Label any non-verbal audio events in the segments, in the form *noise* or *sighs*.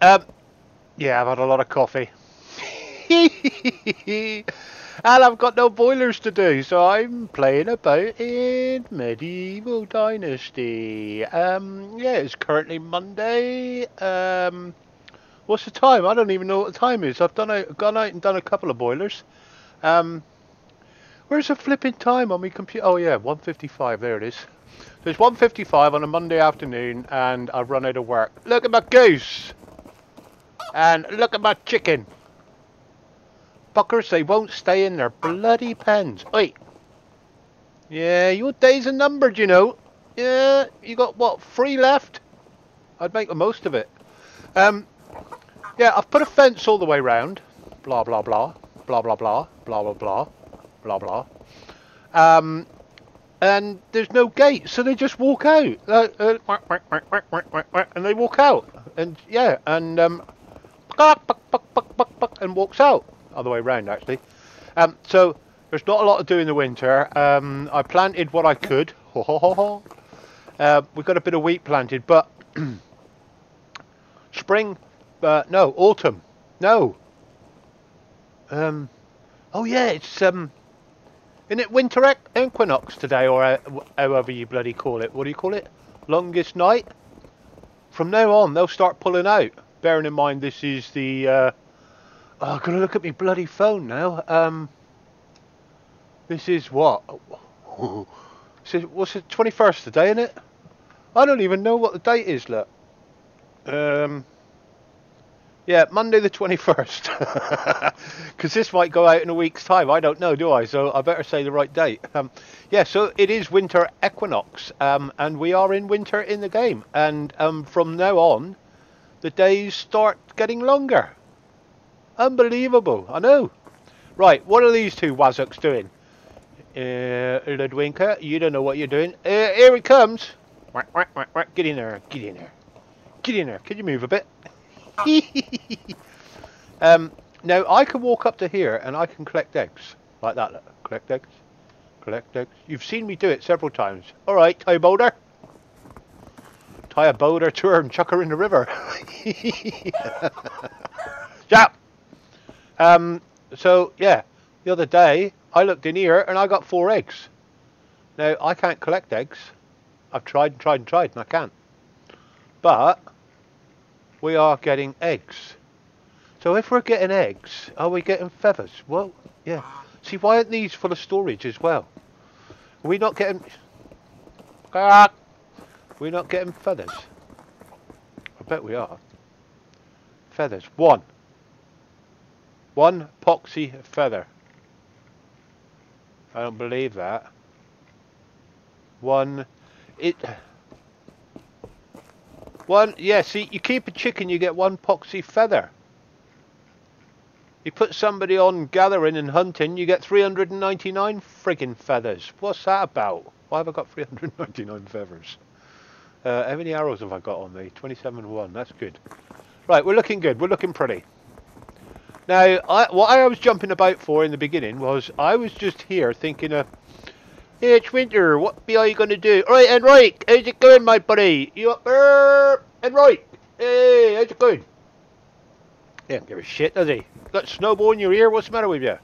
Um, yeah, I've had a lot of coffee. *laughs* and I've got no boilers to do, so I'm playing about in Medieval Dynasty. Um, yeah, it's currently Monday. Um, what's the time? I don't even know what the time is. I've done a, gone out and done a couple of boilers. Um, where's the flipping time on my computer? Oh yeah, 1.55, there it is. So it's 1.55 on a Monday afternoon and I've run out of work. Look at my goose! And look at my chicken! Fuckers, they won't stay in their bloody pens. Oi! Yeah, your days are numbered, you know. Yeah, you got, what, three left? I'd make the most of it. Um, yeah, I've put a fence all the way round. Blah, blah, blah. Blah, blah, blah. Blah, blah, blah. Blah, blah. Um, and there's no gate, so they just walk out. Uh, uh, and they walk out. And, yeah, and, um, and walks out. Other way round, actually. Um, so, there's not a lot to do in the winter. Um, I planted what I could. *laughs* uh, we got a bit of wheat planted, but *clears throat* spring, uh, no, autumn, no. Um, oh yeah, it's um, isn't it winter equinox today, or however you bloody call it? What do you call it? Longest night. From now on, they'll start pulling out. Bearing in mind this is the. Uh, oh, I've got to look at my bloody phone now. Um, this is what? *laughs* Is, what's? Twenty first today, isn't it? I don't even know what the date is. Look. Um. Yeah, Monday the 21st. Because *laughs* this might go out in a week's time. I don't know, do I? So I better say the right date. Um, yeah, so it is winter equinox. Um, and we are in winter in the game. And um, from now on, the days start getting longer. Unbelievable. I know. Right, what are these two wazuks doing? Uh, Ludwinka, you don't know what you're doing. Uh, here he comes. Get in there. Get in there. Get in there. Can you move a bit? *laughs* um, now I can walk up to here and I can collect eggs like that. Look. Collect eggs, collect eggs. You've seen me do it several times. All right, tie a boulder. Tie a boulder to her and chuck her in the river. *laughs* yeah. Um. So yeah, the other day I looked in here and I got four eggs. Now I can't collect eggs. I've tried and tried and tried and I can't. But we are getting eggs. So if we're getting eggs, are we getting feathers? Well, yeah. See, why aren't these full of storage as well? Are we not getting... We're not getting feathers. I bet we are. Feathers. One. One poxy feather. I don't believe that. One... It... One, yeah, see, you keep a chicken, you get one poxy feather. You put somebody on gathering and hunting, you get 399 friggin' feathers. What's that about? Why have I got *laughs* 399 feathers? Uh, how many arrows have I got on me? 27 1, that's good. Right, we're looking good, we're looking pretty. Now, I, what I was jumping about for in the beginning was I was just here thinking of Hey, it's Winter. What be you gonna do? All right, Enrique, how's it going, my buddy? You up there? Enrique, hey, how's it going? Don't give a shit, does he? Got snowball in your ear? What's the matter with you?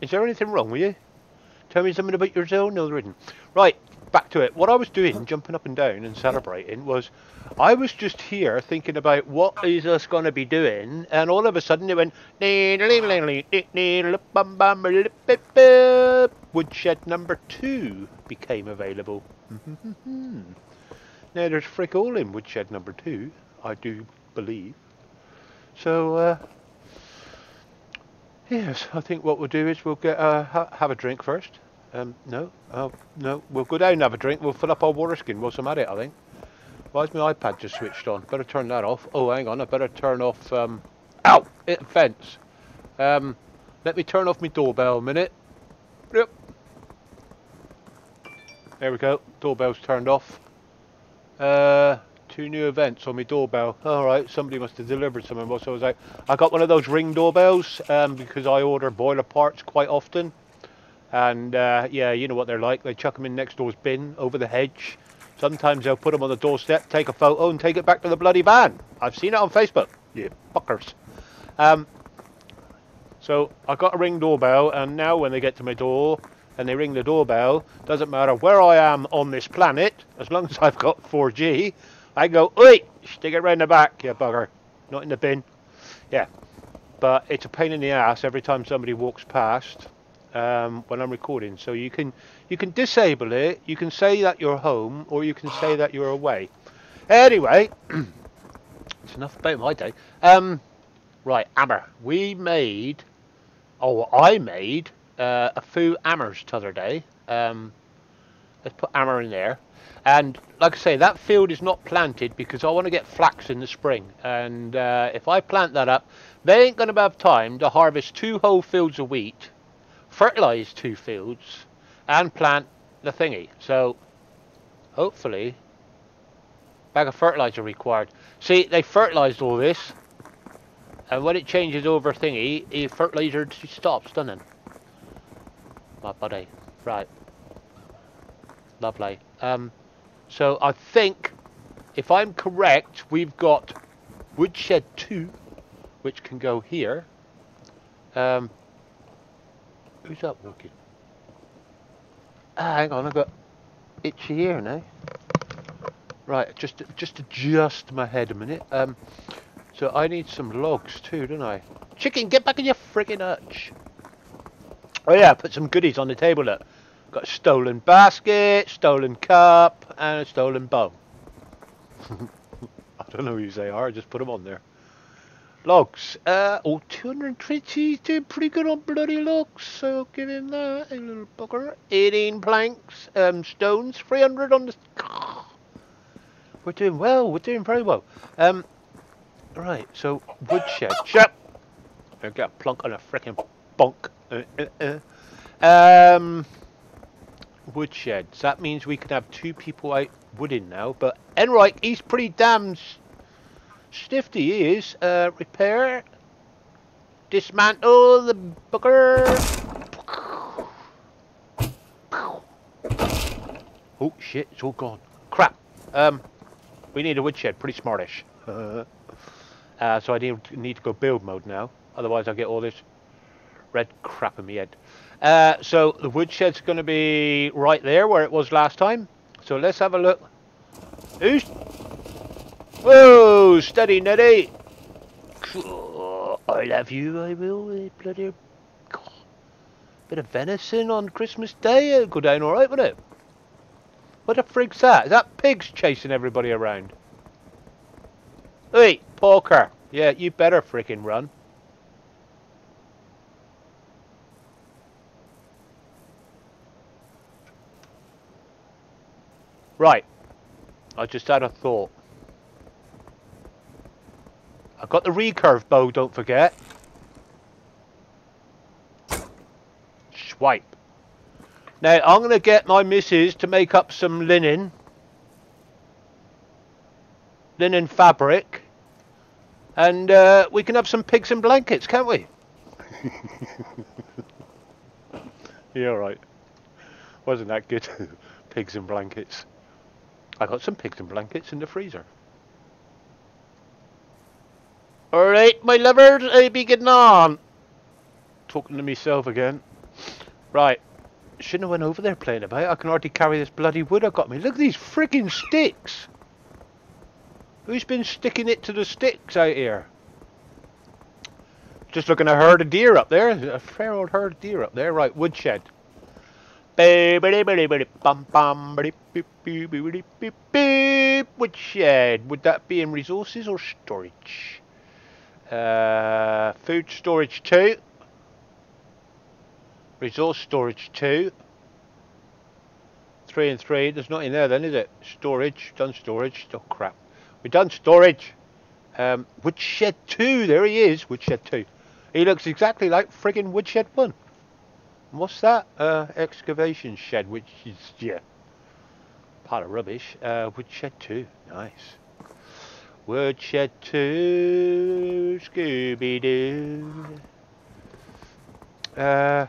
Is there anything wrong with you? Tell me something about your zone, no, written. Right, back to it. What I was doing, jumping up and down and celebrating, was I was just here thinking about what is us going to be doing, and all of a sudden it went. Woodshed number two became available. now there's frick all in Woodshed number two, I do believe. So, uh, yes, I think what we'll do is we'll get uh, ha have a drink first. Um, no, oh, no, we'll go down and have a drink. We'll fill up our water skin whilst I'm at it, I think. Why is my iPad just switched on? Better turn that off. Oh, hang on, I better turn off, um, ow, the fence. Um, let me turn off my doorbell a minute. Yep. There we go, doorbell's turned off. Uh, two new events on my doorbell. Alright, somebody must have delivered something whilst I was out. I got one of those ring doorbells, um, because I order boiler parts quite often. And uh, yeah, you know what they're like. They chuck them in next door's bin over the hedge. Sometimes they'll put them on the doorstep, take a photo, and take it back to the bloody van. I've seen it on Facebook. You fuckers. Um, so I got a ring doorbell, and now when they get to my door and they ring the doorbell, doesn't matter where I am on this planet, as long as I've got 4G, I go, oi, stick it round the back, you bugger. Not in the bin. Yeah. But it's a pain in the ass every time somebody walks past um, when I'm recording. So you can you can disable it, you can say that you're home, or you can say that you're away. Anyway, *clears throat* it's enough about my day. Um, right, hammer. We made oh, I made uh, a few Ammers t'other day. Um, let's put hammer in there. And like I say, that field is not planted because I want to get flax in the spring. And uh, if I plant that up, they ain't going to have time to harvest two whole fields of wheat, fertilize two fields, and plant the thingy. So hopefully, bag of fertilizer required. See, they fertilized all this and when it changes over thingy, the fertilizer stops, doesn't it? My buddy. Right. Lovely. Um, so I think, if I'm correct, we've got woodshed 2, which can go here. Um, who's that walking? Ah, hang on, I've got itchy ear now. Right, just just adjust my head a minute. Um, so I need some logs too, don't I? Chicken, get back in your friggin' hutch. Oh yeah, put some goodies on the table look. Got a stolen basket, stolen cup, and a stolen bow. *laughs* I don't know who they are, I just put them on there. Logs. Uh, oh, 220, doing pretty good on bloody logs, so give him that, a little bugger. 18 planks, um, stones, 300 on the... We're doing well, we're doing very well. Um, Right, so woodshed. Shut I get a plunk on a freaking bonk. Uh, uh, uh. Um, woodsheds. That means we can have two people out wooding now. But Enrique, he's pretty damn stifty. Is. Uh, repair. Dismantle the booker. Oh shit! It's all gone. Crap. Um, we need a woodshed. Pretty smartish. Uh, so I need, need to go build mode now. Otherwise I'll get all this red crap in my head. Uh, so the woodshed's going to be right there where it was last time. So let's have a look. Who's... Whoa, steady Neddy. I love you, I will. Eh, bloody bit of venison on Christmas Day. Eh, It'll go down alright, wouldn't it? What the frig's that? Is that pigs chasing everybody around? Hey, Poker. Yeah, you better freaking run. Right. I just had a thought. I've got the recurve bow, don't forget. Swipe. Now, I'm going to get my missus to make up some linen. Linen fabric. And uh, we can have some pigs and blankets, can't we? *laughs* yeah, right. Wasn't that good? *laughs* pigs and blankets. I got some pigs and blankets in the freezer. Alright, my lovers, I be getting on. Talking to myself again. Right. Shouldn't have went over there playing about. I can hardly carry this bloody wood I got me. Look at these frigging sticks. Who's been sticking it to the sticks out here? Just looking at a herd of deer up there. A fair old herd of deer up there. Right, woodshed. Woodshed. Would that be in resources or storage? Uh, food storage 2. Resource storage 2. 3 and 3. There's nothing there then, is it? Storage. Done storage. Oh, crap. We've done storage. Um, Woodshed 2, there he is, Woodshed 2. He looks exactly like friggin' Woodshed 1. what's that? Uh, excavation shed, which is, yeah, part of rubbish. Uh, Woodshed 2, nice. Woodshed 2, Scooby-Doo. Uh,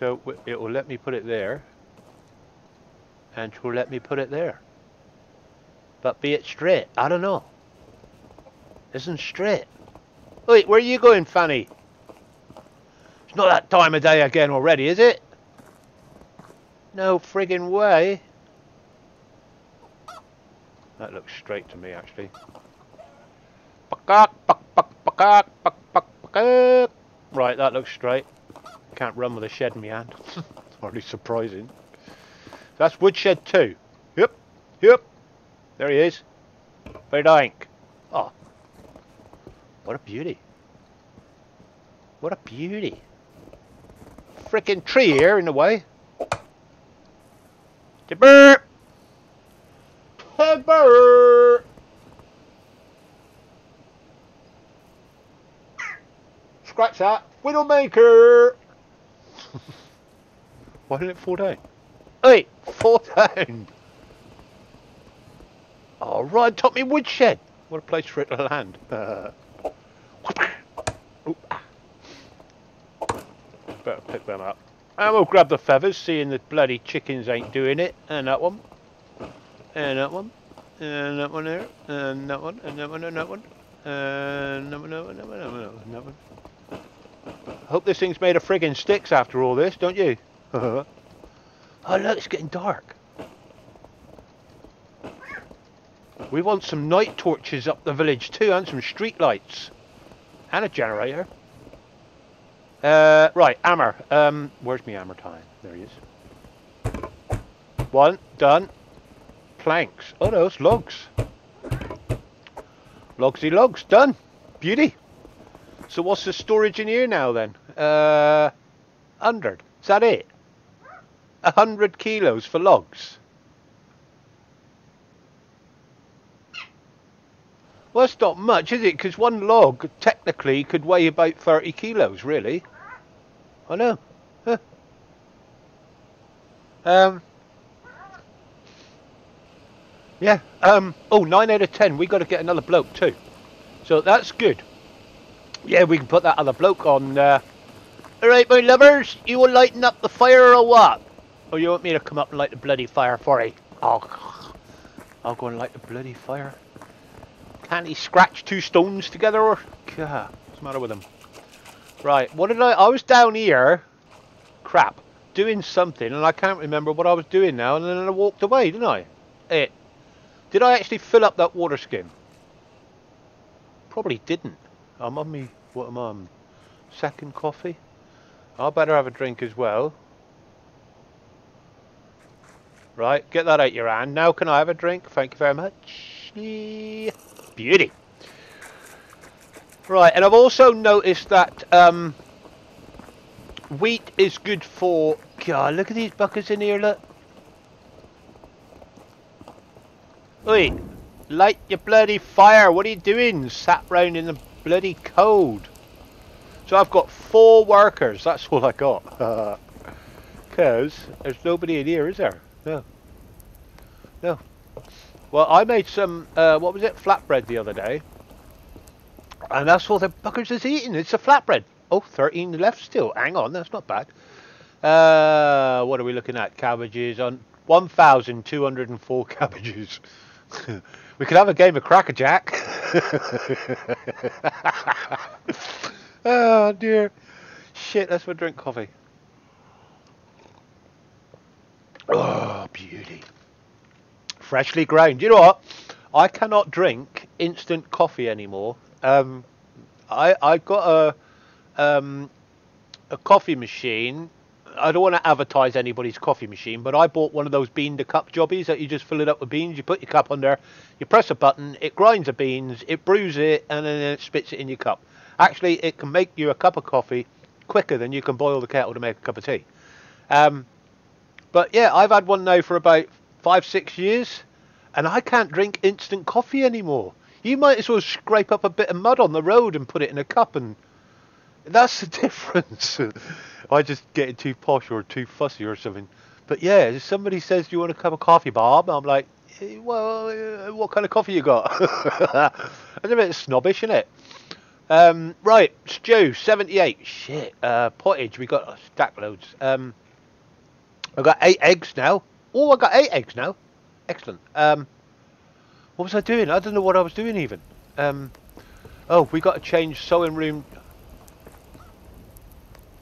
So it will let me put it there. And it will let me put it there. But be it straight? I don't know. Isn't straight. Wait, where are you going, Fanny? It's not that time of day again already, is it? No friggin' way. That looks straight to me, actually. Right, that looks straight. Can't run with a shed in my hand. *laughs* Hardly surprising. That's woodshed 2. Yep, yep. There he is. Very dank. Oh. What a beauty. What a beauty. Frickin' tree here in the way. Timber! Scratch that. Widowmaker! Why didn't it fall down? Hey, fall down! Oh, right top me woodshed. What a place for it to land. Better pick them up. And we'll grab the feathers, seeing the bloody chickens ain't doing it. And that one. And that one. And that one there. And that one. And that one. And that one. And that one. And That one. And That one. That one. That one. Hope this thing's made of friggin' sticks after all this, don't you? *laughs* oh look, it's getting dark. We want some night torches up the village too, and some street lights. And a generator. Uh, right, hammer. Um, where's my hammer time? There he is. One, done. Planks. Oh no, it's logs. Logsy logs, done. Beauty. So what's the storage in here now then? Uh, 100. Is that it? 100 kilos for logs. Well, that's not much, is it? Because one log technically could weigh about 30 kilos, really. I know. Um. Yeah. Um. Oh, 9 out of 10. we got to get another bloke too. So that's good. Yeah, we can put that other bloke on. Uh... Alright, my lovers. You will lighten up the fire or what? Or you want me to come up and light the bloody fire for you? Oh, I'll go and light the bloody fire. Can't he scratch two stones together? Or God, what's the matter with him? Right, what did I... I was down here. Crap. Doing something, and I can't remember what I was doing now, and then I walked away, didn't I? It. Did I actually fill up that water skin? Probably didn't. I'm on me... What am I on? Second coffee? I better have a drink as well. Right, get that out your hand. Now can I have a drink? Thank you very much. Beauty. Right, and I've also noticed that um, wheat is good for... God, look at these buckets in here, look. Oi, light your bloody fire. What are you doing? Sat round in the bloody cold. So I've got four workers. That's all I got. *laughs* Because there's nobody in here, is there? No. No. Well, I made some, uh, what was it, flatbread the other day. And that's all the buckers is eating. It's a flatbread. Oh, 13 left still. Hang on, that's not bad. Uh, what are we looking at? Cabbages on 1,204 *laughs* cabbages. *laughs* we could have a game of crackerjack. Oh dear. Shit, let's go drink coffee. Oh, beauty. Freshly ground. You know what? I cannot drink instant coffee anymore. Um, I I got a um, a coffee machine. I don't want to advertise anybody's coffee machine, but I bought one of those bean to cup jobbies that you just fill it up with beans. You put your cup under, you press a button, it grinds the beans, it brews it, and then it spits it in your cup. Actually, it can make you a cup of coffee quicker than you can boil the kettle to make a cup of tea. Um, but yeah, I've had one now for about five, six years, and I can't drink instant coffee anymore. You might as well scrape up a bit of mud on the road and put it in a cup, and that's the *laughs* difference. I just getting too posh or too fussy or something. But yeah, if somebody says, "Do you want a cup of coffee, Bob?" I'm like, "Well, uh, what kind of coffee you got?" *laughs* it's a bit snobbish, isn't it? Um, right, stew, 78. Shit, uh, pottage, we got stack loads. Um, I've got eight eggs now. Oh, I got eight eggs now. Excellent. Um, what was I doing? I don't know what I was doing even. Um, oh, we got to change sewing room.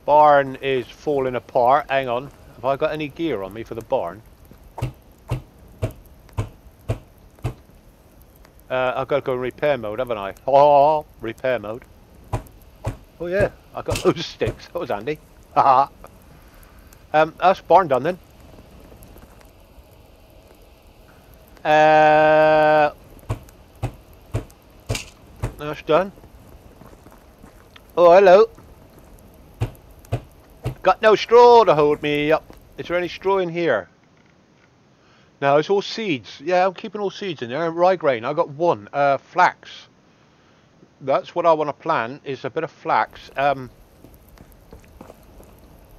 Barn is falling apart. Hang on. Have I got any gear on me for the barn? Uh, I've got to go in repair mode, haven't I? Oh, repair mode. Oh yeah, I got those sticks. That was handy. Haha. um, that's barn done then. Uh, that's done. Oh, hello. Got no straw to hold me up. Is there any straw in here? No, it's all seeds. Yeah, I'm keeping all seeds in there. Rye grain, I got one. Uh, flax. That's what I want to plant, is a bit of flax. Um,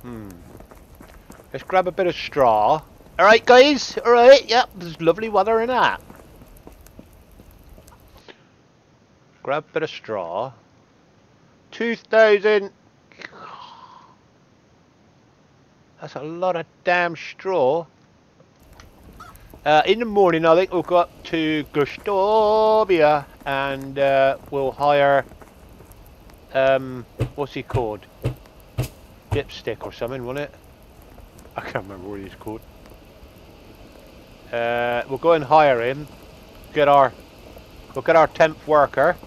hmm. Let's grab a bit of straw. Alright, guys. Alright, yep. There's lovely weather in that. Grab a bit of straw. 2,000. That's a lot of damn straw. Uh, in the morning, I think we'll go up to Gostovia and uh, we'll hire, um, what's he called? Dipstick or something, won't it? I can't remember what he's called. Uh, we'll go and hire him. Get our, we'll get our temp worker.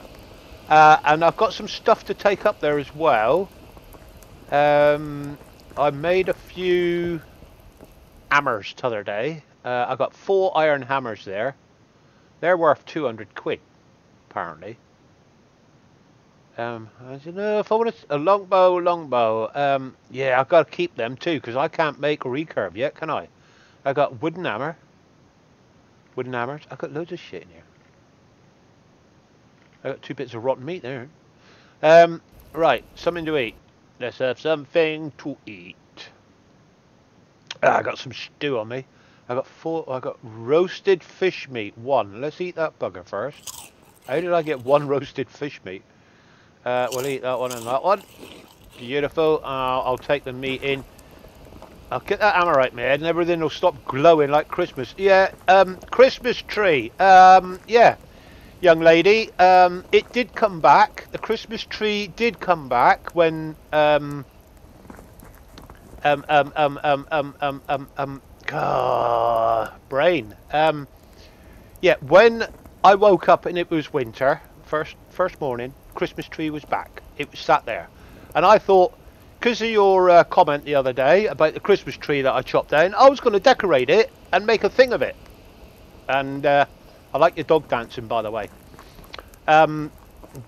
Uh, and I've got some stuff to take up there as well. Um, I made a few hammers t'other day. Uh, I got four iron hammers there. They're worth 200 quid, apparently. Um, I don't know if I want a longbow, longbow. Um, yeah, I've got to keep them too because I can't make recurve yet, can I? I got wooden hammer, wooden hammers. I've got loads of shit in here. I got two bits of rotten meat there. Um, right, something to eat. Let's have something to eat. Ah, I got some stew on me. I got four. I got roasted fish meat. One. Let's eat that bugger first. How did I get one *laughs* roasted fish meat? Uh, we'll eat that one and that one. Beautiful. Uh, I'll take the meat in. I'll get that amorite made and everything will stop glowing like Christmas. Yeah, um, Christmas tree. Um, yeah, young lady. Um, it did come back. The Christmas tree did come back when um, um, um, um, um, um, um, um, um, uh, brain. Um, yeah, when I woke up and it was winter, first first morning, Christmas tree was back. It was sat there, and I thought, because of your uh, comment the other day about the Christmas tree that I chopped down, I was going to decorate it and make a thing of it. And uh, I like your dog dancing, by the way. Um,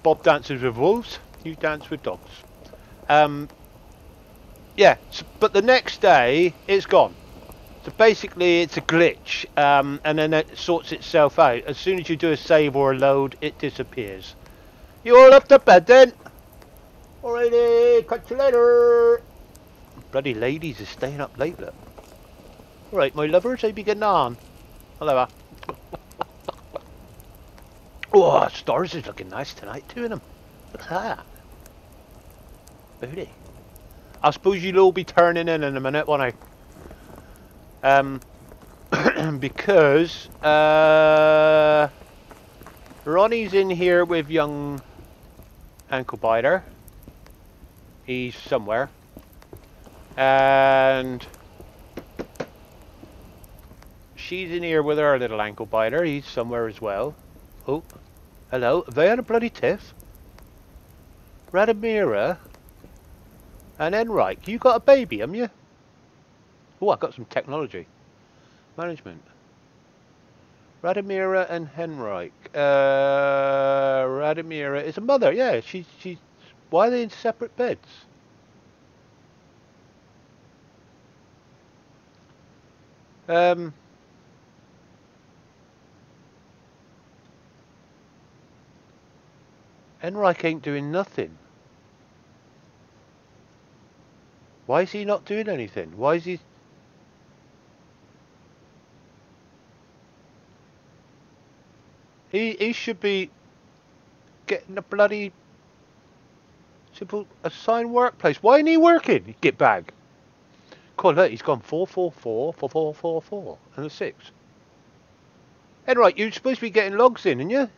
Bob dances with wolves. You dance with dogs. Um, yeah, but the next day it's gone. So basically, it's a glitch, um, and then it sorts itself out. As soon as you do a save or a load, it disappears. You all up to bed then? Alrighty, catch you later. Bloody ladies are staying up late, look. Alright, my lovers, I you getting on? Hello. *laughs* oh, stars is looking nice tonight, two of them. Look at that. Booty. I suppose you'll all be turning in in a minute, won't I? Um, *clears throat* because uh, Ronnie's in here with young ankle biter. He's somewhere. And she's in here with her little ankle biter. He's somewhere as well. Oh, hello. They had a bloody tiff? Radamira and Enrique. You got a baby, haven't you? Oh, I've got some technology. Management. Radimira and Henrik. Uh, Radimira is a mother. Yeah, she's. Why are they in separate beds? Um. Ain't doing nothing. Why is he not doing anything? Why is he... He, he should be getting a bloody Simple assigned workplace. Why ain't he working? Get bag. Cool, look, he's gone 444, 4444, and a 6. And right, you're supposed to be getting logs in, aren't you?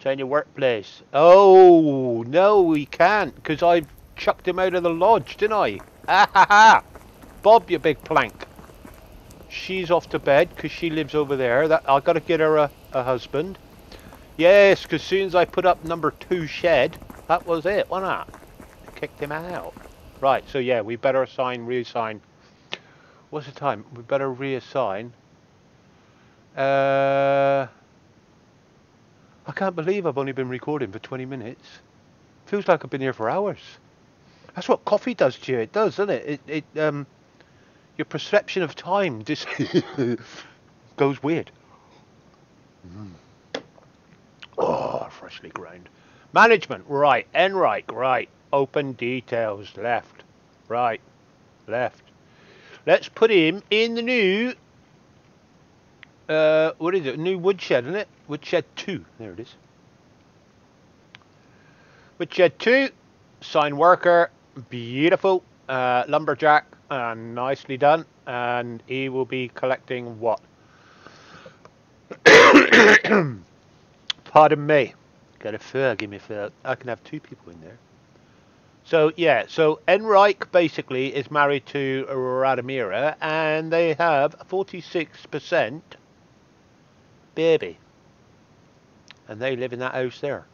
Change your workplace. Oh, no, we can't, because I chucked him out of the lodge, didn't I? Ha ha ha! Bob, you big plank. She's off to bed, because she lives over there. That I've got to get her a, a husband. Yes, because soon as I put up number two shed, that was it, wasn't it? Kicked him out. Right, so yeah, we better assign, reassign. What's the time? We better reassign. Uh, I can't believe I've only been recording for 20 minutes. Feels like I've been here for hours. That's what coffee does to you. It does, doesn't it? It, it um, your perception of time just *laughs* goes weird. Mm. Oh, freshly ground. Management, right. Enright, right. Open details, left. Right. Left. Let's put him in the new... Uh, what is it? New woodshed, isn't it? Woodshed 2. There it is. Woodshed 2. Sign worker. Beautiful. Uh, lumberjack. Uh, nicely done. And he will be collecting what? *coughs* Pardon me. Got a fur, give me a fur. I can have two people in there. So, yeah, so Enrique basically is married to Radomira and they have 46% baby. And they live in that house there.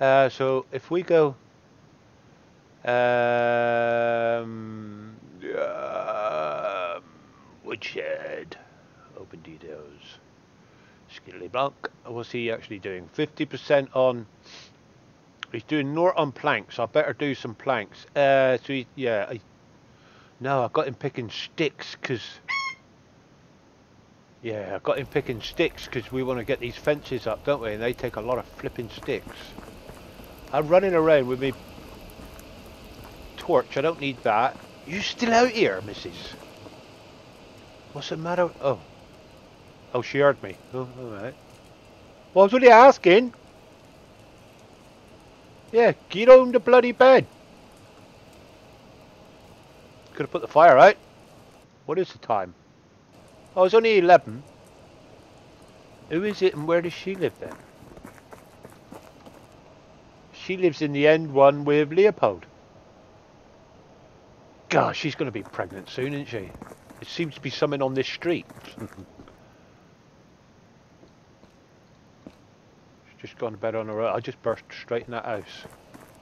Uh, so if we go um, uh, woodshed, open details. Skiddly Blanc. What's he actually doing? 50% on... He's doing naught on planks. I better do some planks. Uh, so he, yeah. I, no, I've got him picking sticks because... Yeah, I've got him picking sticks because we want to get these fences up, don't we? And they take a lot of flipping sticks. I'm running around with me torch. I don't need that. You still out here, missus? What's the matter? Oh. Oh, she heard me. Oh, alright. Well, I was asking. Yeah, get on the bloody bed. Could have put the fire out. What is the time? Oh, it's only 11. Who is it and where does she live then? She lives in the end one with Leopold. Gosh, she's going to be pregnant soon, isn't she? It seems to be something on this street. *laughs* She's just gone to bed on her own. I just burst straight in that house.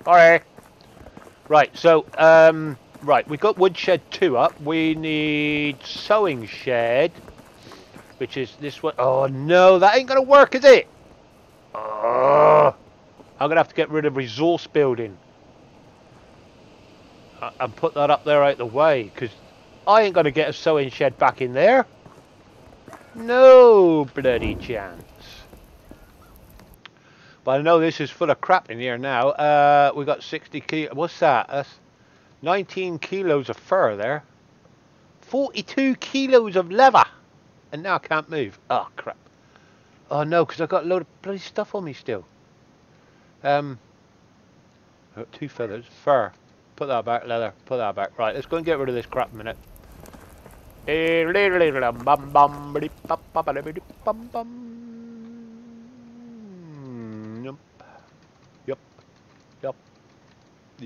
Alright. Right, so, um, right, we've got woodshed 2 up. We need sewing shed, which is this one. Oh, no, that ain't going to work, is it? Oh, I'm going to have to get rid of resource building. Uh, and put that up there out the way, because I ain't going to get a sewing shed back in there. No bloody chance. But I know this is full of crap in here now. Uh, we got 60 kilo. What's that? That's 19 kilos of fur there. 42 kilos of leather. And now I can't move. Oh, crap. Oh, no, because I've got a load of bloody stuff on me still. Um, two feathers. Fur. Put that back. Leather. Put that back. Right, let's go and get rid of this crap a minute.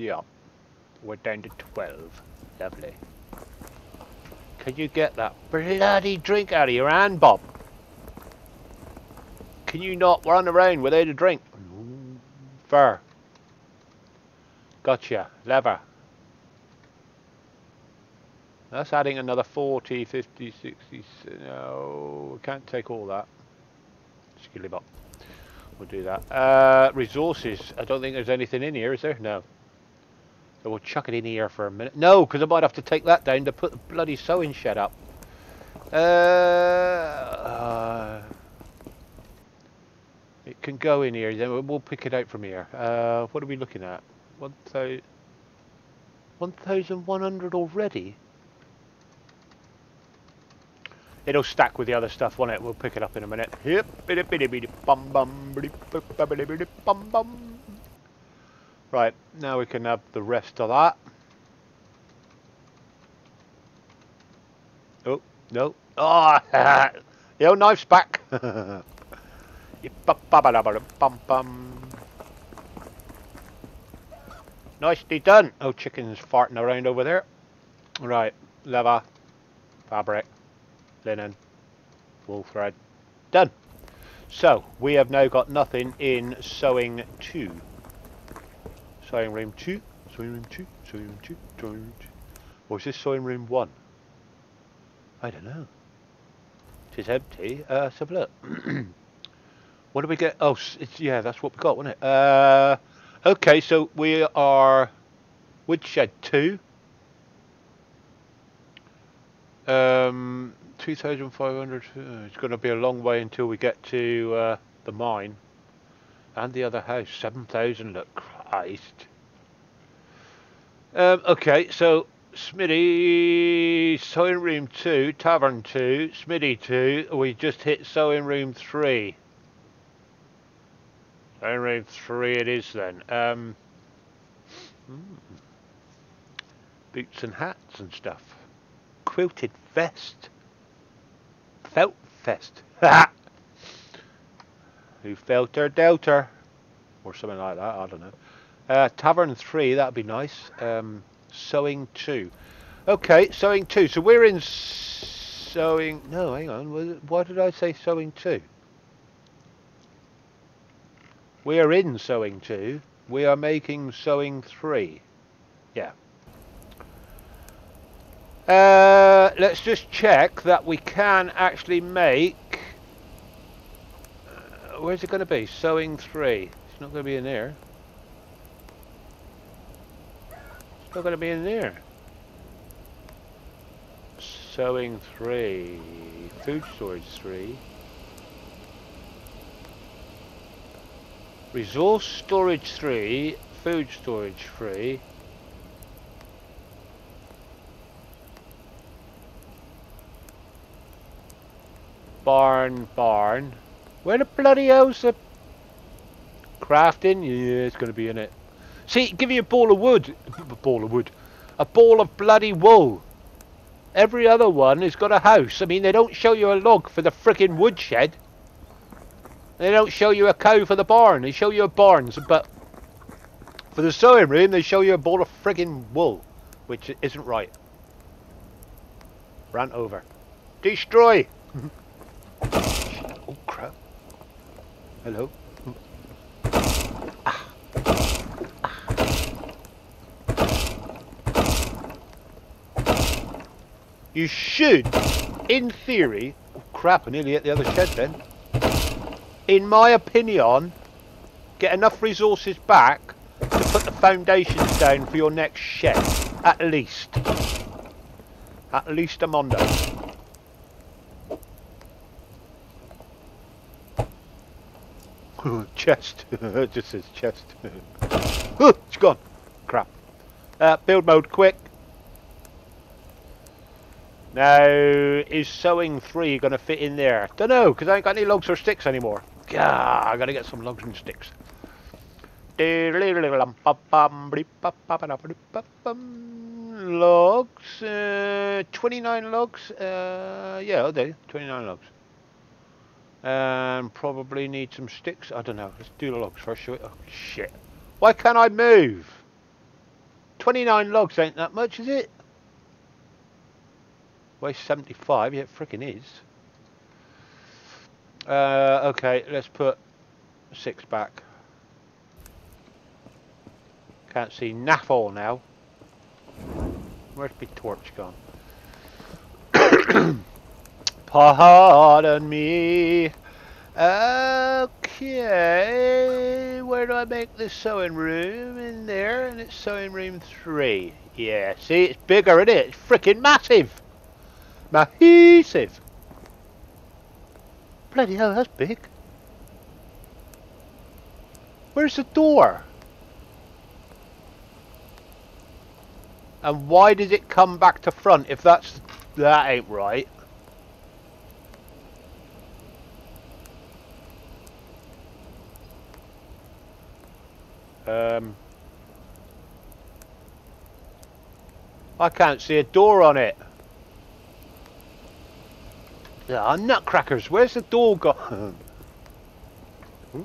yep. We're down to 12. Lovely. Can you get that bloody drink out of your hand, Bob? Can you not run around without a drink? Fur. Gotcha. Lever. That's adding another 40, 50, 60. No, can't take all that. Skilly Bob. We'll do that. Uh, resources. I don't think there's anything in here, is there? No. So we'll chuck it in here for a minute. No, because I might have to take that down to put the bloody sewing shed up. Uh, uh, it can go in here, then we'll pick it out from here. Uh, what are we looking at? 1,100 already? It'll stack with the other stuff, won't it? We'll pick it up in a minute. Yep. Right, now we can have the rest of that. Oh, no. Oh, the old knife's back. *laughs* Nicely done. Oh, chicken's farting around over there. Right, leather, fabric, linen, wool thread. Done. So, we have now got nothing in sewing 2. Sewing room 2, sewing room 2, sewing room 2, sewing room 2. Or is this sewing room 1? I don't know. It is empty. Uh, let's have a look. *clears throat* what do we get? Oh, it's, yeah, that's what we got, wasn't it? Uh, okay, so we are Woodshed 2. Um, 2,500. Uh, it's going to be a long way until we get to uh, the mine. And the other house. 7,000. Look, Christ. Um, okay, so Smitty, sewing room 2, tavern 2, Smitty 2. We just hit sewing room 3. Room 3 it is then. Um, hmm. Boots and hats and stuff. Quilted vest. Felt vest. Who felt her delta? Or something like that, I don't know. Uh, Tavern 3, that'd be nice. Um, sewing 2. Okay, sewing 2. So we're in sewing... No, hang on. Why did I say sewing 2? We are in sewing 2. We are making sewing 3. Yeah. Uh, let's just check that we can actually make... Uh, where's it going to be? Sewing 3. It's not going to be in there. It's not going to be in there. Sewing 3. Food storage 3. Resource storage 3. Food storage 3. Barn, barn. Where the bloody hell's the crafting? Yeah, it's going to be in it. See, give you a ball of wood. *laughs* A ball of wood. A ball of bloody wool. Every other one has got a house. I mean, they don't show you a log for the freaking woodshed. They don't show you a cow for the barn. They show you a barns, but for the sewing room, they show you a ball of friggin' wool, which isn't right. Rant over. Destroy! *laughs* oh, crap. Hello? You should, in theory, oh crap, I nearly hit the other shed then. In my opinion, get enough resources back to put the foundations down for your next shed. At least. At least a mondo. *laughs* chest. *laughs* just says chest. *laughs* oh, it's gone. Crap. Uh, build mode quick. Now, is sewing three going to fit in there? Don't know, because I ain't got any logs or sticks anymore. Gah, I got to get some logs and sticks. Logs, uh, 29 logs, uh, yeah, I'll do, 29 logs. And probably need some sticks, I don't know, let's do the logs first, shall we? Oh, shit. Why can't I move? 29 logs ain't that much, is it? Weighs 75, yeah, it is. Uh, okay, let's put six back. Can't see naffle now. Where's my torch gone? *coughs* Pardon me. Okay, where do I make the sewing room? In there, and it's sewing room three. Yeah, see, it's bigger, isn't it? It's freaking massive. Massive! Bloody hell, that's big. Where's the door? And why did it come back to front if that's... That ain't right. Um, I can't see a door on it. Ah, nutcrackers, where's the door gone? *laughs*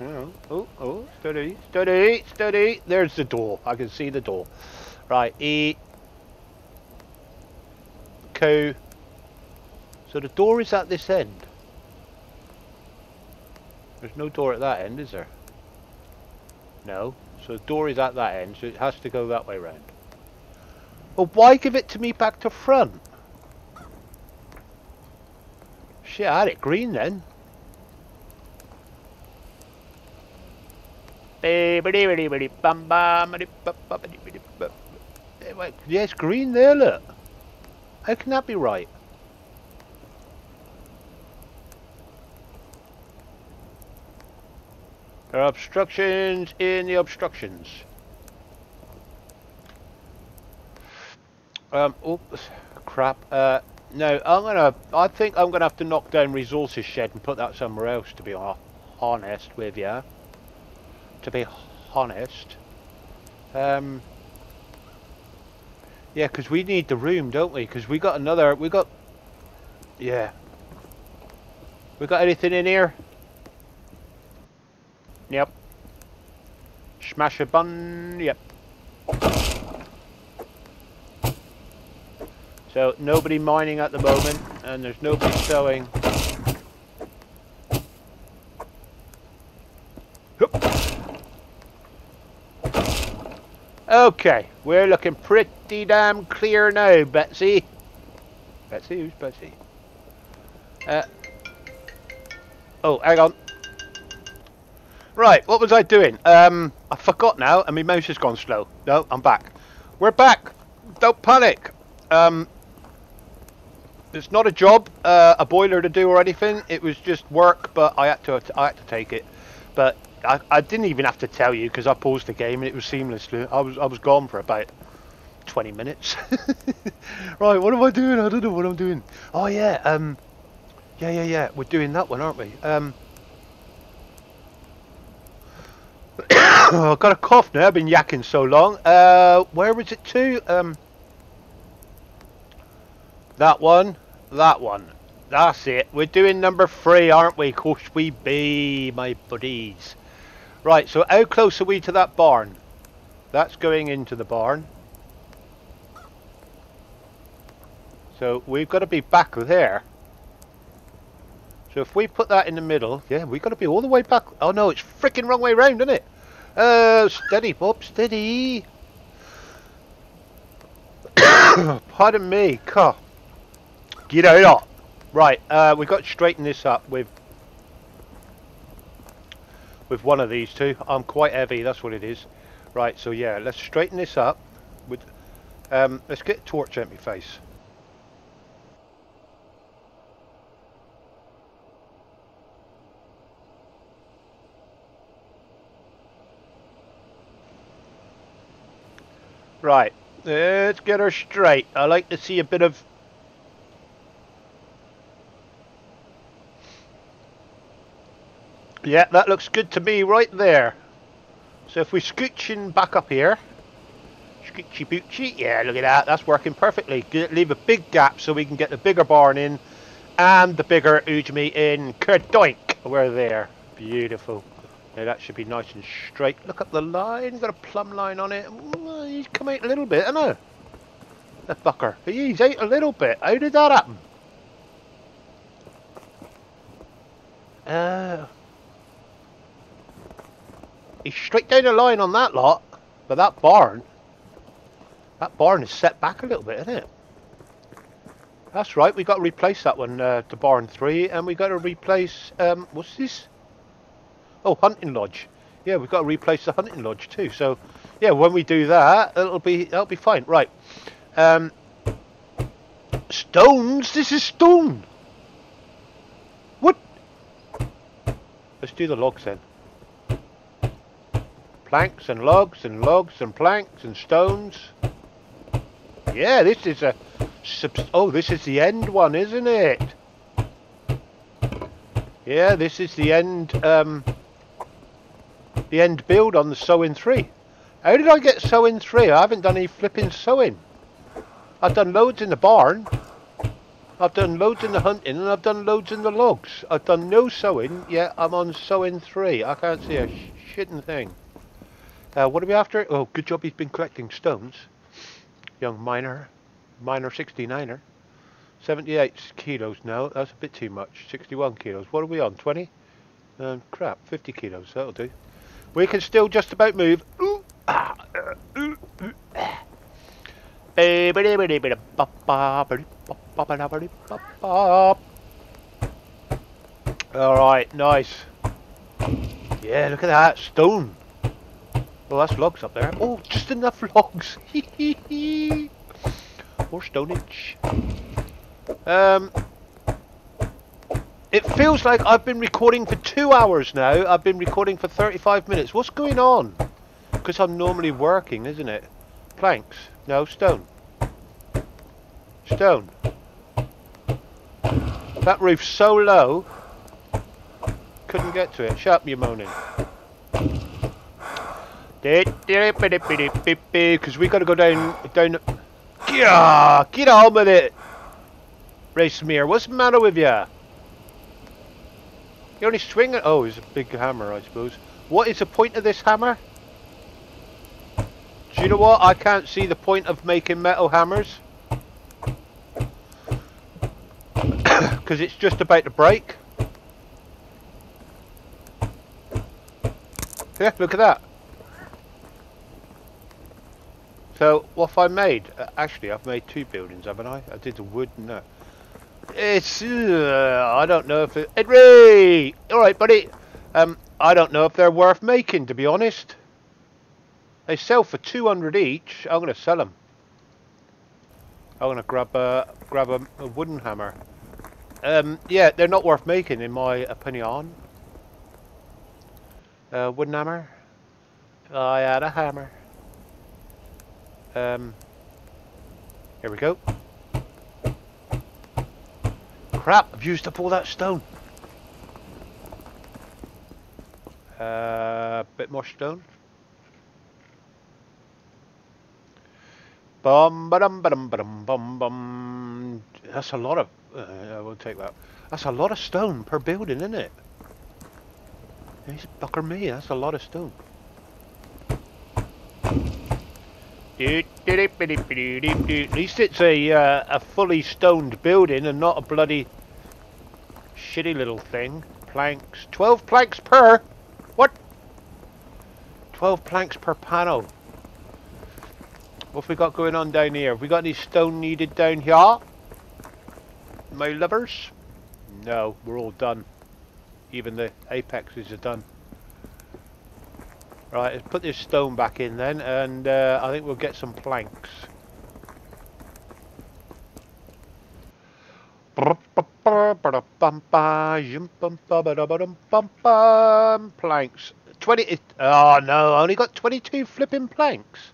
oh, oh, oh, steady, steady, steady. There's the door. I can see the door. Right, E. Co. So the door is at this end. There's no door at that end, is there? No. So the door is at that end, so it has to go that way round. Well, why give it to me back to front? Shit, I had it green then. Yeah, it's green there, look. How can that be right? There are obstructions in the obstructions. Um, oops, crap. Uh, no, I'm gonna. I think I'm gonna have to knock down resources shed and put that somewhere else. To be honest with you. To be honest. Um. Yeah, because we need the room, don't we? Because we got another. We got. Yeah. We got anything in here? Yep. Smash a bun. Yep. So nobody mining at the moment, and there's nobody sowing. Okay, we're looking pretty damn clear now, Betsy. Betsy, who's Betsy? Uh, oh, hang on. Right, what was I doing? Um, I forgot now, and my mouse has gone slow. No, I'm back. We're back. Don't panic. Um, it's not a job, uh, a boiler to do or anything. It was just work, but I had to I had to take it. But I, I didn't even have to tell you because I paused the game and it was seamlessly. I was I was gone for about 20 minutes. *laughs* right, what am I doing? I don't know what I'm doing. Oh yeah, um, yeah yeah yeah, we're doing that one, aren't we? Um, *coughs* I've got a cough now. I've been yakking so long. Uh, where was it to? Um, that one. That one. That's it. We're doing number three, aren't we? Of course we be, my buddies. Right, so how close are we to that barn? That's going into the barn. So we've got to be back there. So if we put that in the middle, yeah, we've got to be all the way back. Oh no, it's freaking wrong way round, isn't it? Oh, steady, Bob, steady. *coughs* Pardon me, car. Get out. Right, uh, we've got to straighten this up with with one of these two. I'm quite heavy, that's what it is. Right, so yeah, let's straighten this up. With, um, let's get torch at my face. Right, let's get her straight. I like to see a bit of Yeah, that looks good to me right there. So if we're scooching back up here, scoochy boochy, yeah, look at that, that's working perfectly. Leave a big gap so we can get the bigger barn in and the bigger Ujmi in. Kerdoink, we're there. Beautiful. Yeah, that should be nice and straight. Look up the line, got a plumb line on it. he's come out a little bit, hasn't he? The fucker. He's out a little bit. How did that happen? Uh, He's straight down the line on that lot, but that barn, that barn is set back a little bit, isn't it? That's right, we got to replace that one uh, to barn three, and we got to replace, um, what's this? Oh, hunting lodge. Yeah, we've got to replace the hunting lodge too. So, yeah, when we do that, it'll be that'll be fine. Right. Um, stones. This is stone. What? Let's do the logs then planks and logs and logs and planks and stones. Yeah, this is a... Oh, this is the end one, isn't it? Yeah, this is the end... Um, the end build on the sewing 3. How did I get sewing 3? I haven't done any flipping sewing. I've done loads in the barn. I've done loads in the hunting and I've done loads in the logs. I've done no sewing, yet I'm on sewing three. I can't see a shitting thing. Uh, what are we after? Oh, good job he's been collecting stones. Young miner. Miner 69er. 78 kilos now. That's a bit too much. 61 kilos. What are we on? 20? Um, crap, 50 kilos. That'll do. We can still just about move. Ah, uh, ah. Alright, nice. Yeah, look at that. Stone. Well, that's logs up there. Oh, just enough logs. *laughs* More stonage. Um, it feels like I've been recording for two hours now. I've been recording for 35 minutes. What's going on? Because I'm normally working, isn't it? Planks. No, stone. Stone. That roof's so low, couldn't get to it. Shut up, you moaning. Because we got to go down, down. Yeah, get on with it. Racemeer, what's the matter with you? You only swing it. Oh, it's a big hammer, I suppose. What is the point of this hammer? Do you know what? I can't see the point of making metal hammers. Because it's just about to break. Yeah, look at that. So, what have I made? Uh, actually, I've made two buildings, haven't I? I did the wood and. It's... Uh, I don't know if it... Henry! Alright, buddy. Um, I don't know if they're worth making, to be honest. They sell for 200 each. I'm going to sell them. I'm going to grab a, grab a, a wooden hammer. Um, yeah, they're not worth making, in my opinion. Uh, wooden hammer. I had a hammer. Um, here we go. Crap, I've used up all that stone. A uh, bit more stone. Bum ba dum ba dum ba dum bum bum. That's a lot of. Uh, I will take that. That's a lot of stone per building, isn't it? He's bucker me. That's a lot of stone. At least it's a uh, a fully stoned building and not a bloody shitty little thing. Planks. 12 planks per? What? 12 planks per panel. What have we got going on down here? Have we got any stone needed down here? My lovers? No, we're all done. Even the apexes are done. Right, let's put this stone back in then, and uh, I think we'll get some planks. Planks. 20. Oh no, I only got 22 flipping planks.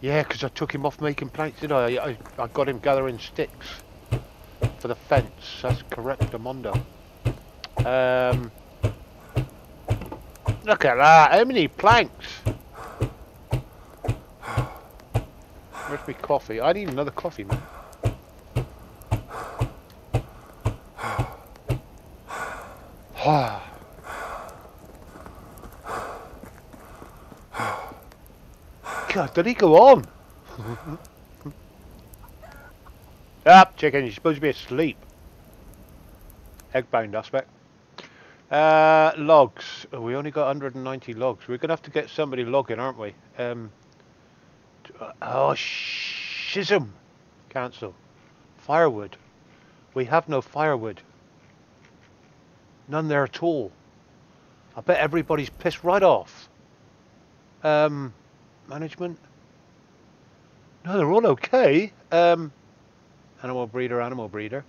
Yeah, because I took him off making planks, did I? I? I got him gathering sticks for the fence. That's correct, Amondo. Um. Look at that, how many planks? Where's my coffee? I need another coffee, man. *sighs* God, did he go on? Up, *laughs* ah, chicken, you're supposed to be asleep. Eggbound aspect. Uh, logs. Oh, we only got 190 logs. We're going to have to get somebody logging, aren't we? Um, oh, shism. Cancel. Firewood. We have no firewood. None there at all. I bet everybody's pissed right off. Um, management. No, they're all okay. Um, animal breeder, animal breeder.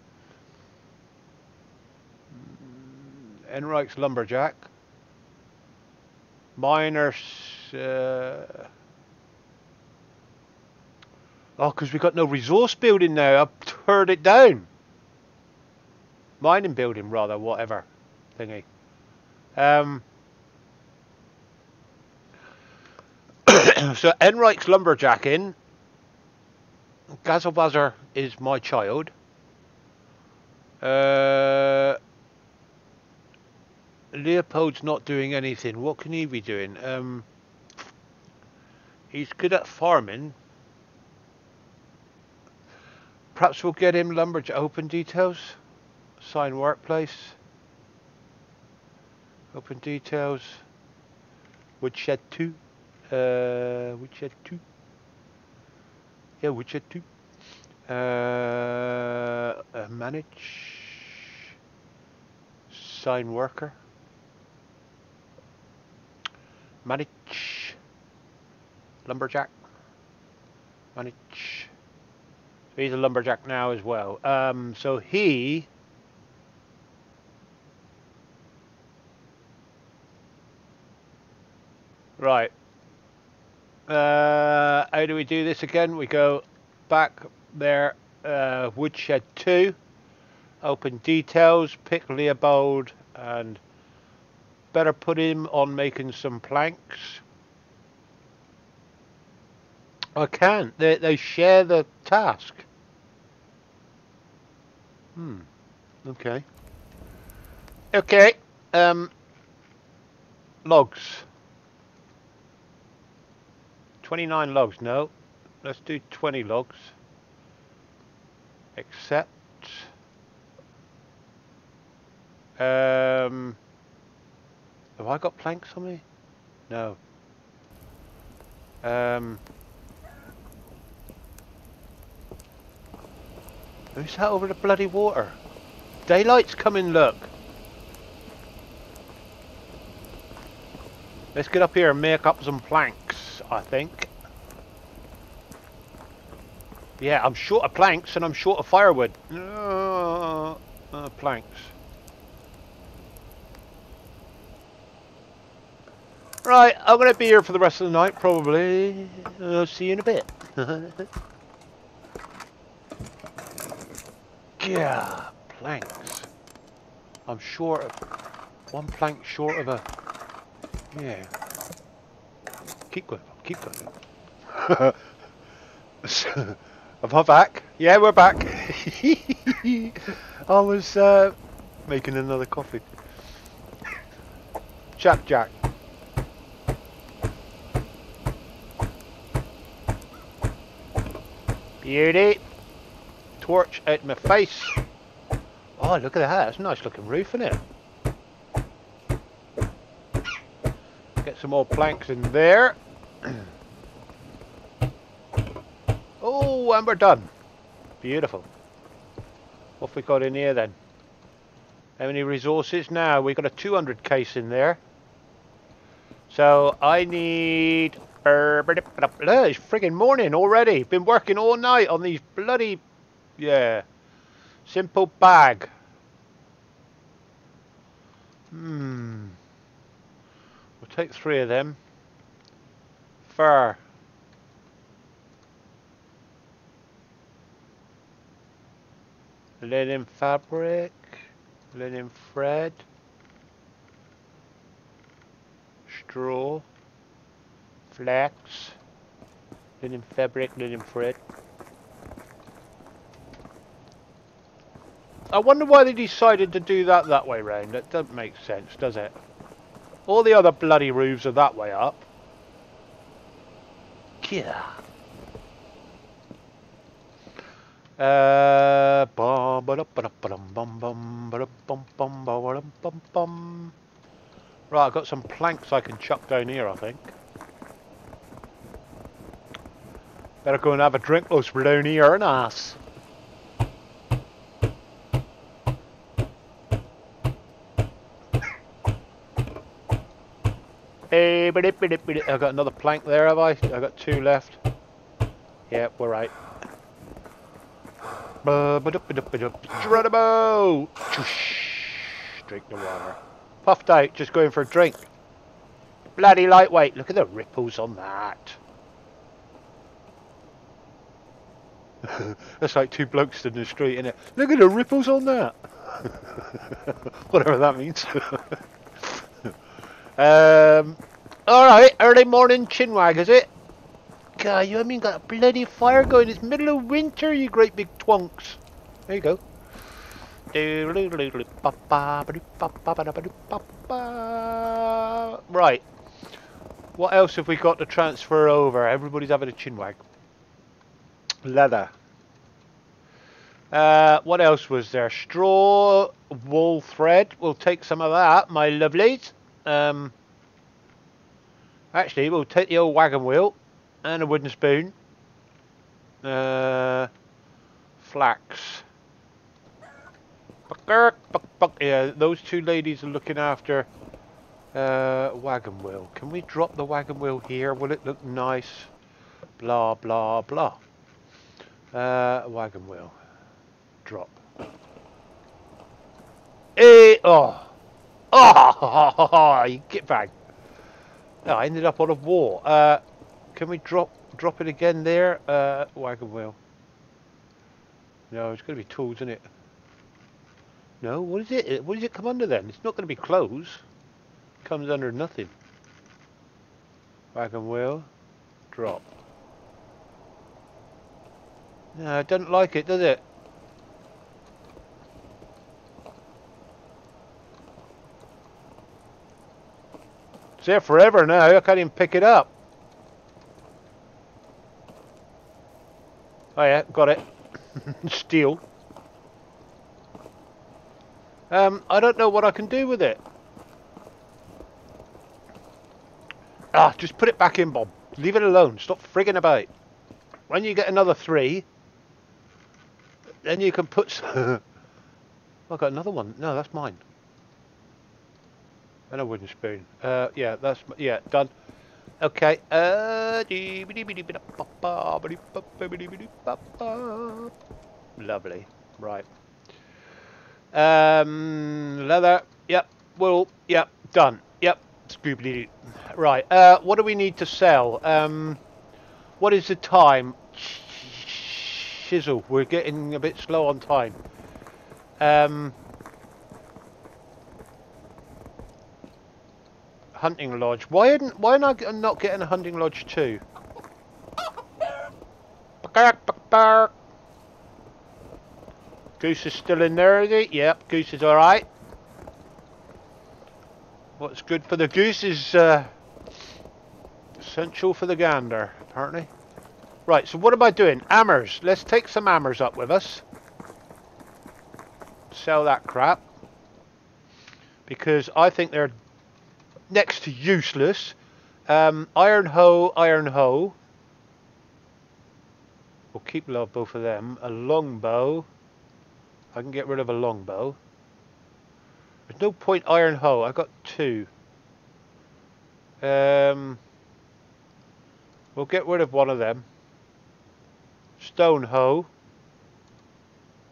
Enright's Lumberjack. Miners. Uh... Oh, because we got no resource building now. I've turned it down. Mining building, rather, whatever. Thingy. Um. *coughs* so Enright's Lumberjack in. Gazelbazzer is my child. Uh, Leopold's not doing anything. What can he be doing? Um, he's good at farming. Perhaps we'll get him lumberjack open details. Sign workplace. Open details. Woodshed 2. Uh, Woodshed 2. Yeah, Woodshed 2. Uh, uh, manage. Sign worker. Manage. Lumberjack. Manage. So he's a lumberjack now as well. Um, so he Right. Uh, how do we do this again? We go back there, uh, woodshed 2, open details, pick Leopold, and better put him on making some planks. I can't. They, they share the task. Hmm. Okay. Okay. Um. Logs. 29 logs, no. Let's do 20 logs. Except... Um, have I got planks on me? No. Um, who's that over the bloody water? Daylight's coming, look. Let's get up here and make up some planks, I think. Yeah, I'm short of planks and I'm short of firewood. Uh, uh, planks. Right, I'm going to be here for the rest of the night, probably. I'll see you in a bit. *laughs* yeah, planks. I'm short of... One plank short of a... Yeah. Keep going, keep going. *laughs* Am I back? Yeah, we're back. *laughs* I was uh, making another coffee. Chap Jack. Beauty. Torch at my face. Oh, look at that. That's a nice looking roof, isn't it? Get some more planks in there. *clears throat* oh, and we're done. Beautiful. What have we got in here then? How many resources? Now, we've got a 200 case in there. So, I need... It's friggin' morning already. Been working all night on these bloody... Yeah. Simple bag. Hmm. We'll take three of them. Fur. Linen fabric. Linen thread. Straw. Flax. Linen fabric, linen thread. I wonder why they decided to do that that way round. That doesn't make sense, does it? All the other bloody roofs are that way up. Yeah. Uh, right, I've got some planks I can chuck down here, I think. Better go and have a drink, those down here, an ass. Eh, I've got another plank there, have I? I've got two left. Yeah, we're right. Geronimo! Drink the water. Puffed out, just going for a drink. Bloody lightweight. Look at the ripples on that. *laughs* That's like two blokes stood in the street, innit? Look at the ripples on that. *laughs* Whatever that means. *laughs* Um, all right, early morning chinwag, is it? God, you haven't got a bloody fire going. It's middle of winter, you great big twonks. There you go. Right. What else have we got to transfer over? Everybody's having a chinwag. Leather. Uh, what else was there? Straw, wool thread. We'll take some of that, my lovelies. Um, actually, we'll take the old wagon wheel and a wooden spoon. Uh, flax. Yeah, those two ladies are looking after uh, wagon wheel. Can we drop the wagon wheel here? Will it look nice? Blah, blah, blah. Uh, wagon wheel drop. Hey, oh. Oh, *laughs* you get back. Oh, I ended up on a wall. Uh, can we drop drop it again there? Uh, wagon wheel. No, it's going to be tools, isn't it? No, what is it? What does it come under then? It's not going to be clothes. It comes under nothing. Wagon wheel. Drop. No, it doesn't like it, does it? It's there forever now. I can't even pick it up. Oh yeah, got it. *laughs* Steel. Um, I don't know what I can do with it. Ah, just put it back in, Bob. Leave it alone. Stop frigging about. When you get another three, then you can put... *laughs* I got another one. No, that's mine and a wooden spoon. Uh, yeah, that's yeah done. Okay. Uh, lovely. Right. Um, leather. Yep. Wool. Yep. Done. Yep. Right. Uh, what do we need to sell? Um, what is the time? Shizzle. We're getting a bit slow on time. Um. hunting lodge. Why didn't why am I not getting a hunting lodge too? Goose is still in there, is he? Yep, goose is alright. What's good for the goose is uh, essential for the gander, apparently. Right, so what am I doing? Hammers. Let's take some hammers up with us. Sell that crap. Because I think they're next to useless. Um, iron hoe, iron hoe. We'll keep both of them. A longbow. I can get rid of a longbow. There's no point iron hoe. I've got two. Um, we'll get rid of one of them. Stone hoe.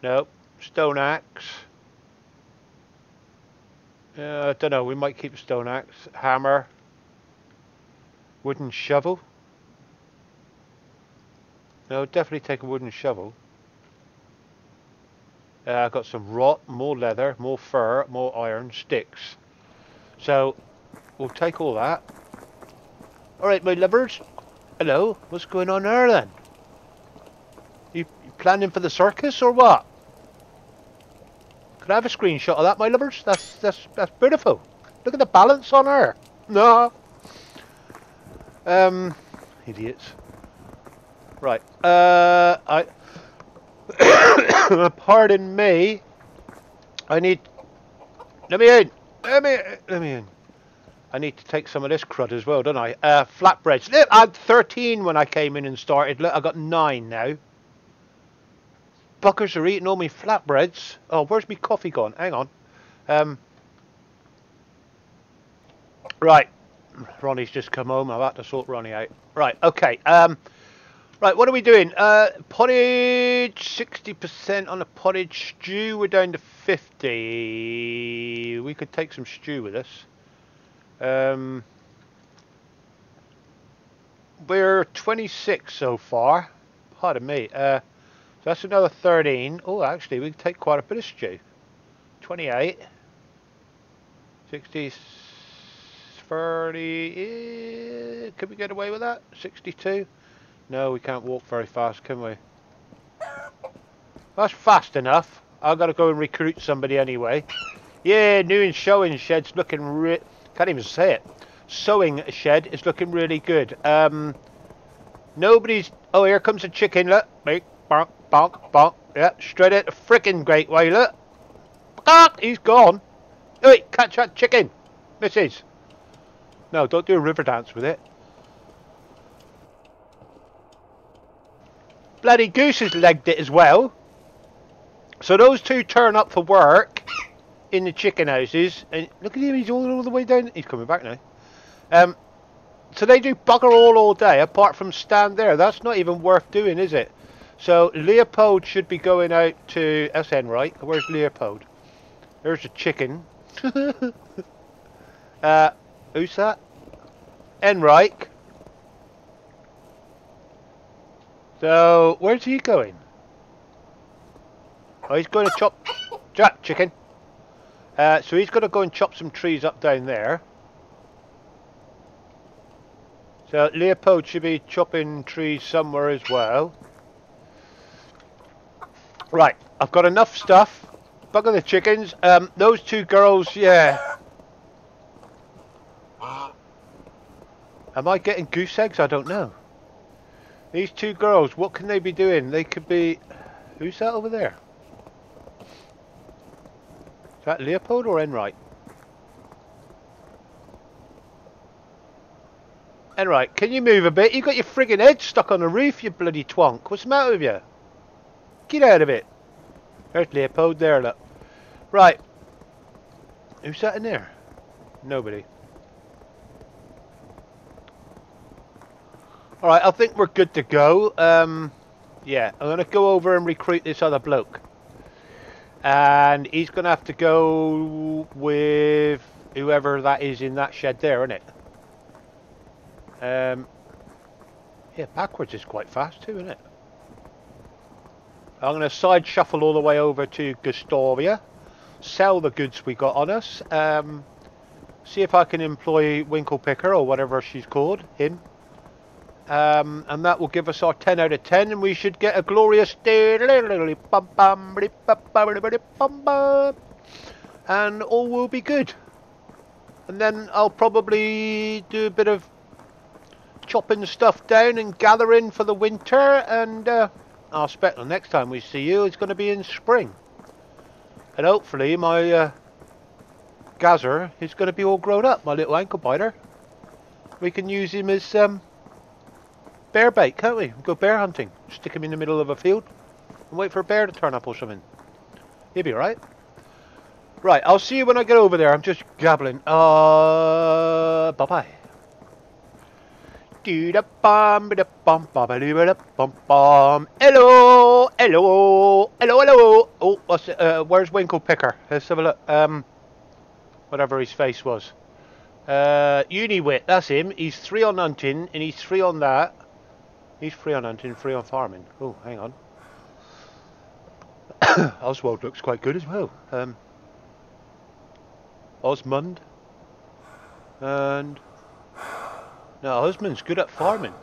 Nope. Stone axe. Uh, I don't know, we might keep stone axe, hammer, wooden shovel. No, definitely take a wooden shovel. Uh, I've got some rot, more leather, more fur, more iron, sticks. So, we'll take all that. Alright, my lovers. Hello, what's going on there then? Planning for the circus or what? Can I have a screenshot of that, my lovers? That's that's that's beautiful. Look at the balance on her. No. Um, idiots. Right. Uh, I. *coughs* pardon me. I need. Let me in. Let me. Let me in. I need to take some of this crud as well, don't I? Uh, flatbreads. I had 13 when I came in and started. Look, I've got nine now. Buckers are eating all my flatbreads. Oh, where's my coffee gone? Hang on. Um, right. Ronnie's just come home. I've had to sort Ronnie out. Right, okay. Um, right, what are we doing? Uh, pottage, 60% on the pottage stew. We're down to 50. We could take some stew with us. Um, we're 26 so far. Pardon me. Uh, so that's another 13. Oh, actually, we can take quite a bit of stew. 28. 60, 30. Eh, could we get away with that? 62. No, we can't walk very fast, can we? That's fast enough. I've got to go and recruit somebody anyway. Yeah, new and showing shed's looking re... Can't even say it. Sewing shed is looking really good. Um, nobody's... Oh, here comes a chicken, look. Bonk, bonk, bonk. Yeah, straight at the frickin' great way, look. Ah, he's gone. Wait, catch that chicken. Missus. No, don't do a river dance with it. Bloody Goose has legged it as well. So those two turn up for work in the chicken houses. And look at him, he's all, all the way down. He's coming back now. Um, so they do bugger all all day, apart from stand there. That's not even worth doing, is it? So Leopold should be going out to SN, right? Where's Leopold? There's a chicken. *laughs* uh, who's that? Enrique. So, where's he going? Oh, he's going to chop... *coughs* Jack, chicken. Uh, so he's going to go and chop some trees up down there. So Leopold should be chopping trees somewhere as well. Right, I've got enough stuff. Bugger the chickens. Um, those two girls, yeah. Am I getting goose eggs? I don't know. These two girls, what can they be doing? They could be... Who's that over there? Is that Leopold or Enright? Enright, can you move a bit? You've got your friggin' head stuck on the roof, you bloody twonk. What's the matter with you? Get out of it. There's Leopold there, look. Right. Who's that in there? Nobody. Alright, I think we're good to go. Um, yeah, I'm going to go over and recruit this other bloke. And he's going to have to go with whoever that is in that shed there, isn't it? Um, yeah, backwards is quite fast too, isn't it? I'm going to side shuffle all the way over to Gostovia, sell the goods we got on us, um, see if I can employ Winkle Picker or whatever she's called, him, um, and that will give us our 10 out of 10, and we should get a glorious... Day. And all will be good. And then I'll probably do a bit of chopping stuff down and gathering for the winter, and uh, I expect the next time we see you is going to be in spring. And hopefully my uh, gazer is going to be all grown up, my little ankle biter. We can use him as... Um, bear bait, can't we? Go bear hunting. Stick him in the middle of a field and wait for a bear to turn up or something. He'll be right. Right, I'll see you when I get over there. I'm just gabbling. Uh, bye-bye. Hello, hello, hello, hello. Oh, what's? Uh, where's Winkle Picker? Let's have a look. Um, whatever his face was. Uh, Uniwit, that's him. He's three on hunting, and he's three on that. He's free on hunting, free on farming. Oh, hang on. *coughs* Oswald looks quite good as well. Um, Osmond. And... No, husband's good at farming.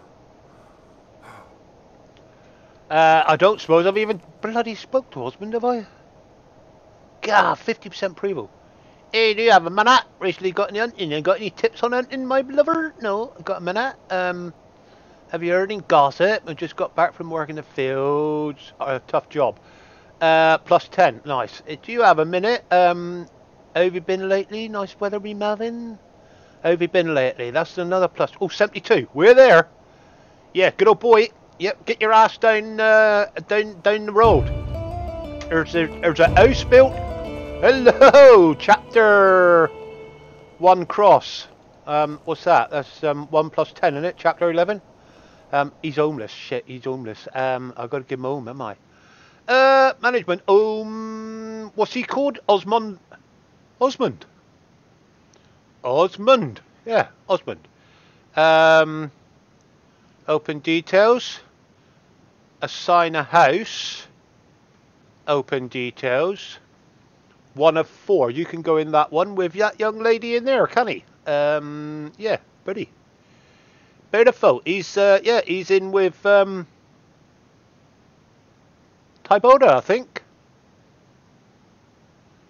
Uh, I don't suppose I've even bloody spoke to husband, have I? God, 50% prevo. Hey, do you have a minute? Recently got any hunting? You got any tips on hunting, my lover? No, got a minute. Um... Have you heard any gossip? I just got back from work in the fields. Oh, a tough job. Uh, plus 10. Nice. Uh, do you have a minute? Um, have you been lately? Nice weather we having? How have you been lately? That's another plus. Oh, 72. We're there. Yeah, good old boy. Yep, get your ass down, uh, down, down the road. There's a, there's a house built. Hello, *laughs* chapter one cross. Um, what's that? That's um, one plus ten, isn't it? Chapter eleven. Um, he's homeless. Shit, he's homeless. Um, I've got to give him home, am I? Uh, management. Um, what's he called? Osmond. Osmond. Osmond. Yeah, Osmond. Um, open details. Assign a house. Open details. One of four. You can go in that one with that young lady in there, can he? Um, yeah, pretty. Beautiful. He's uh, yeah, he's in with um, Tyboda, I think.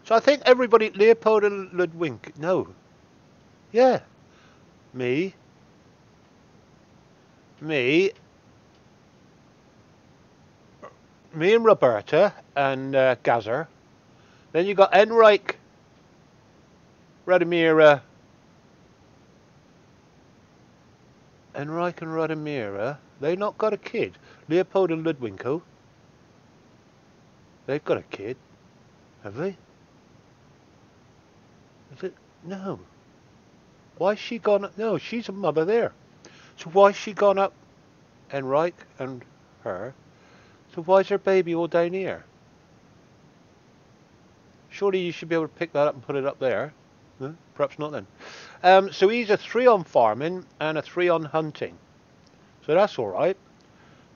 So I think everybody, Leopold and Ludwig, no, yeah, me, me, me and Roberta and uh, Gazer. Then you got Enrique, Radimira, Enrique and Radimira. They not got a kid. Leopold and Ludwinko. They've got a kid, have they? Is it? No. Why's she gone up? No, she's a mother there. So why's she gone up? Enrique and her. So why's her baby all down here? Surely you should be able to pick that up and put it up there. Perhaps not then. Um, so he's a three on farming and a three on hunting. So that's all right.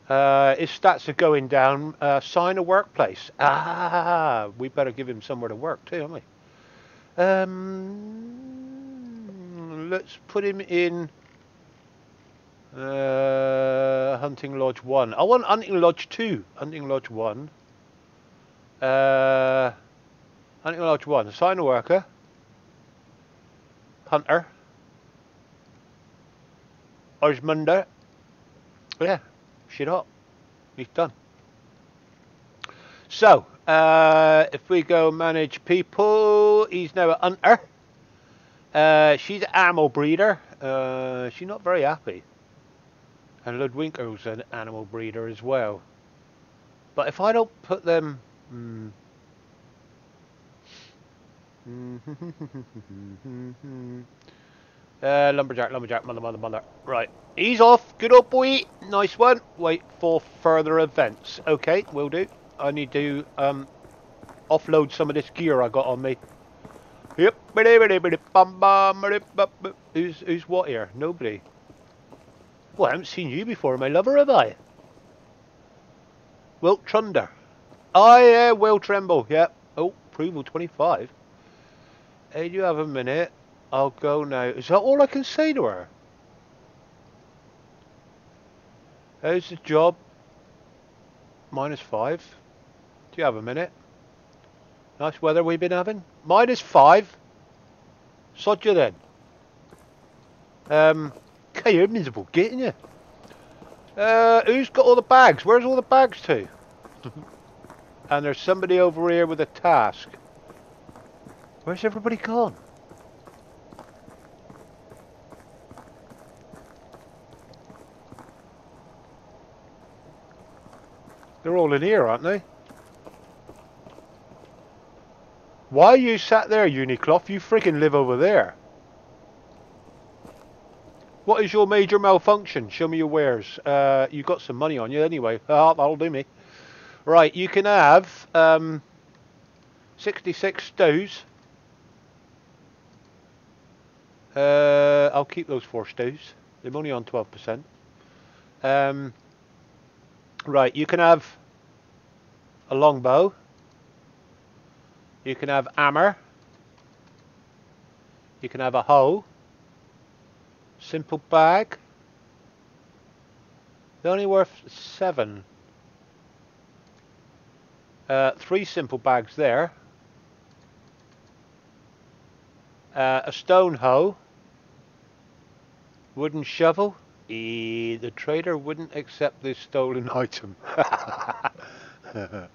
Uh, his stats are going down. Uh, sign a workplace. Ah, we better give him somewhere to work too, haven't we? Um, let's put him in uh, Hunting Lodge 1. I want Hunting Lodge 2. Hunting Lodge 1. Uh, Hunting Lodge 1. Sign a worker. Hunter. Osmunder. Yeah, shit up. He's done. So, uh, if we go manage people, he's now a hunter. Uh, she's an animal breeder. Uh, she's not very happy. And Ludwinko's an animal breeder as well. But if I don't put them... Hmm, *laughs* uh, lumberjack, lumberjack, mother, mother, mother. Right, he's off. Good old boy. Nice one. Wait for further events. Okay, will do. I need to um, offload some of this gear I got on me. Yep. Who's who's what here? Nobody. Well, I haven't seen you before, my lover, have I? Wilt Trunder. Oh yeah, Will Tremble. Yep. Oh, approval 25. Hey, do you have a minute? I'll go now. Is that all I can say to her? How's the job? Minus five. Do you have a minute? Nice weather we've been having. Minus five. Sod you then. Um, okay, you're miserable getting you. Uh, who's got all the bags? Where's all the bags to? *laughs* and there's somebody over here with a task. Where's everybody gone? They're all in here, aren't they? Why you sat there, Unicloth? You freaking live over there. What is your major malfunction? Show me your wares. Uh, you got some money on you anyway. Ah, that'll do me. Right, you can have um, 66 stews. Uh, I'll keep those four stews. They're only on 12%. Um, right, you can have a longbow. You can have hammer. You can have a hoe. Simple bag. They're only worth seven. Uh, three simple bags there. Uh, a stone hoe. Wooden shovel. E the trader wouldn't accept this stolen *laughs* item. *laughs*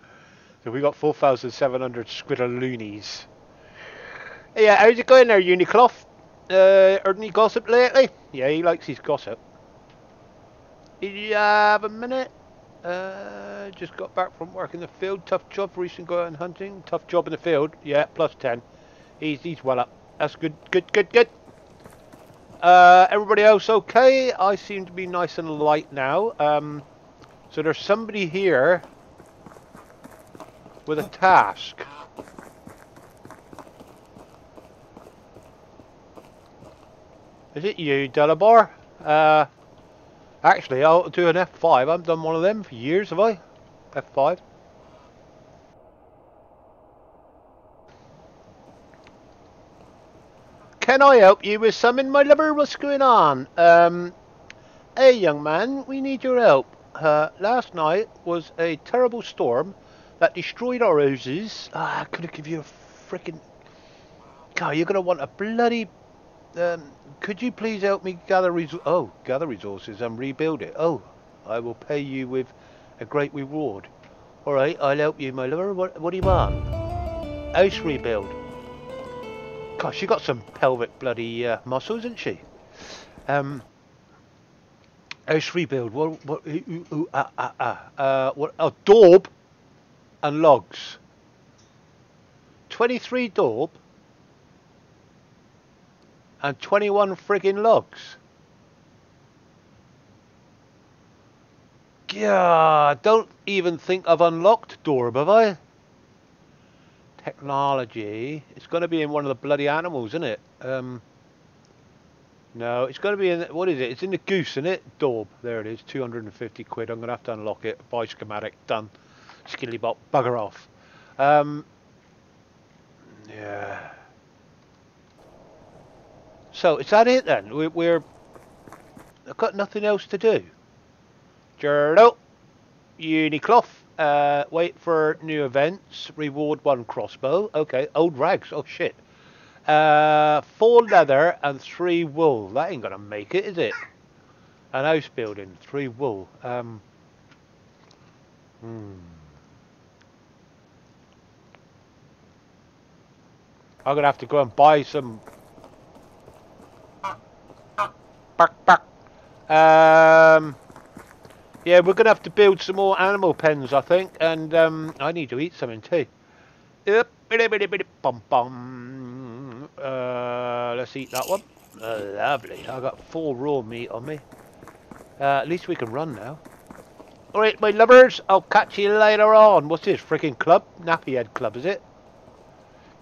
so we got 4,700 squidaloonies. Yeah, how's it going there, Unicloth? Uh, heard any gossip lately? Yeah, he likes his gossip. Did you have a minute? Uh, just got back from work in the field. Tough job, recent going hunting. Tough job in the field. Yeah, plus 10. He's, he's well up. That's good, good, good, good. Uh, everybody else okay? I seem to be nice and light now. Um, so there's somebody here with a task. Is it you, Delabar? Uh, actually, I'll do an F5. I haven't done one of them for years, have I? F5. Can I help you with something, my lover? What's going on? Um, hey, young man, we need your help. Uh, last night was a terrible storm that destroyed our houses. Ah, I could have given you a freaking. God, you're gonna want a bloody. Um, could you please help me gather res- oh gather resources and rebuild it? Oh, I will pay you with a great reward. All right, I'll help you, my lover. What, what do you want? House rebuild. Gosh, she got some pelvic bloody uh, muscles, isn't she? Um, house rebuild. What? What? Ah, ah, ah. Uh, what? Oh, daub and logs. Twenty-three daub and twenty-one friggin' logs. Yeah, don't even think I've unlocked daub, have I? Technology. It's going to be in one of the bloody animals, isn't it? Um, no, it's going to be in, what is it? It's in the goose, isn't it? daub. There it is, 250 quid. I'm going to have to unlock it. Buy schematic, done. Skillybot, bugger off. Um, yeah. So, is that it then? We, we're... I've got nothing else to do. Journal. Unicloth. Uh, wait for new events. Reward one crossbow. Okay. Old rags. Oh shit. Uh, four leather and three wool. That ain't gonna make it, is it? An house building. Three wool. Um. Hmm. I'm gonna have to go and buy some. Um. Yeah, we're going to have to build some more animal pens, I think, and um, I need to eat something too. Uh, let's eat that one. Uh, lovely. I got four raw meat on me. Uh, at least we can run now. Alright, my lovers, I'll catch you later on. What's this, freaking club? Nappy Head Club, is it?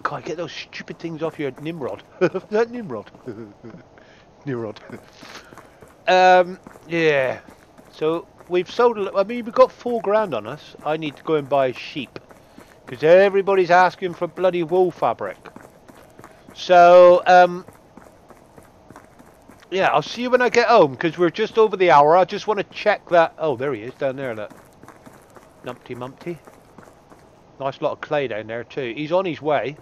God, get those stupid things off your Nimrod. that *laughs* Nimrod? *laughs* Nimrod. um, yeah. So, we've sold. I mean, we've got four grand on us. I need to go and buy sheep because everybody's asking for bloody wool fabric. So, um, yeah, I'll see you when I get home because we're just over the hour. I just want to check that. Oh, there he is down there. Look, Numpty Mumpty. Nice lot of clay down there too. He's on his way.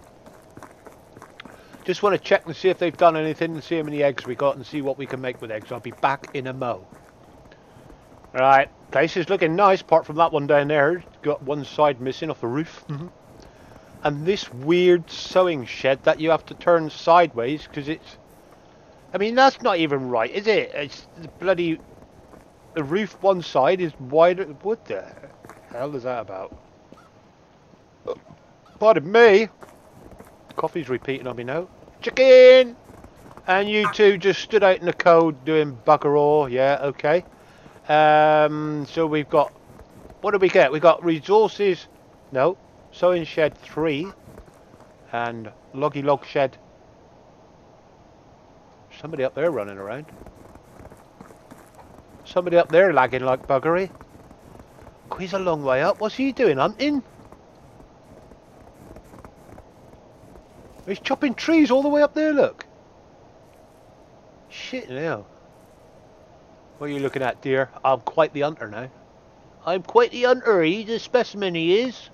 Just want to check and see if they've done anything and see how many eggs we got and see what we can make with eggs. I'll be back in a mo. Right, place is looking nice apart from that one down there. Got one side missing off the roof. Mm-hmm. and this weird sewing shed that you have to turn sideways because it's... I mean, that's not even right, is it? It's the bloody... The roof one side is wider... What the hell is that about? Pardon me. Coffee's repeating on me now. Chicken! And you two just stood out in the cold doing bugger all. Yeah, okay. Um, so we've got, what do we get? We got resources, no, sewing shed 3 and loggy log shed. Somebody up there running around. Somebody up there lagging like buggery. Oh, he's a long way up. What's he doing, hunting? He's chopping trees all the way up there, look. Shit now. What are you looking at, dear? I'm quite the hunter now. I'm quite the hunter. He's a specimen, he is.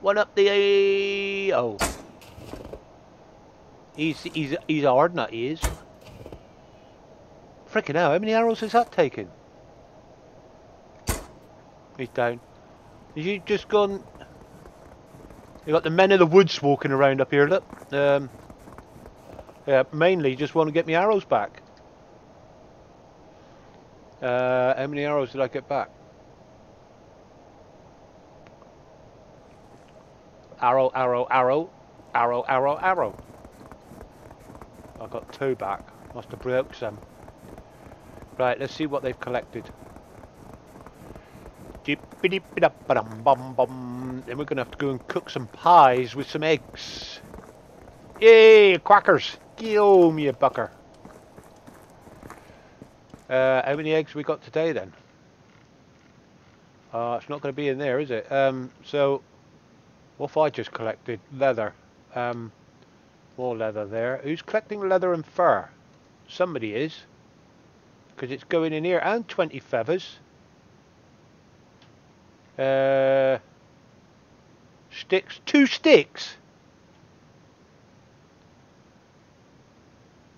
One up the... Oh. He's, he's, he's a hard nut, he is. Freaking hell, how many arrows has that taken? He's down. Has you just gone... You got the men of the woods walking around up here, look. Um, yeah, mainly just want to get my arrows back. Uh, how many arrows did I get back? Arrow, arrow, arrow, arrow, arrow, arrow. I got two back. Must have broke some. Right, let's see what they've collected. Then we're going to have to go and cook some pies with some eggs. Yay, quackers! Give me a bucker. Uh, how many eggs we got today then? Uh, it's not going to be in there, is it? Um, so, what if I just collected leather? Um, more leather there. Who's collecting leather and fur? Somebody is. Because it's going in here. And 20 feathers. Uh, sticks. Two sticks?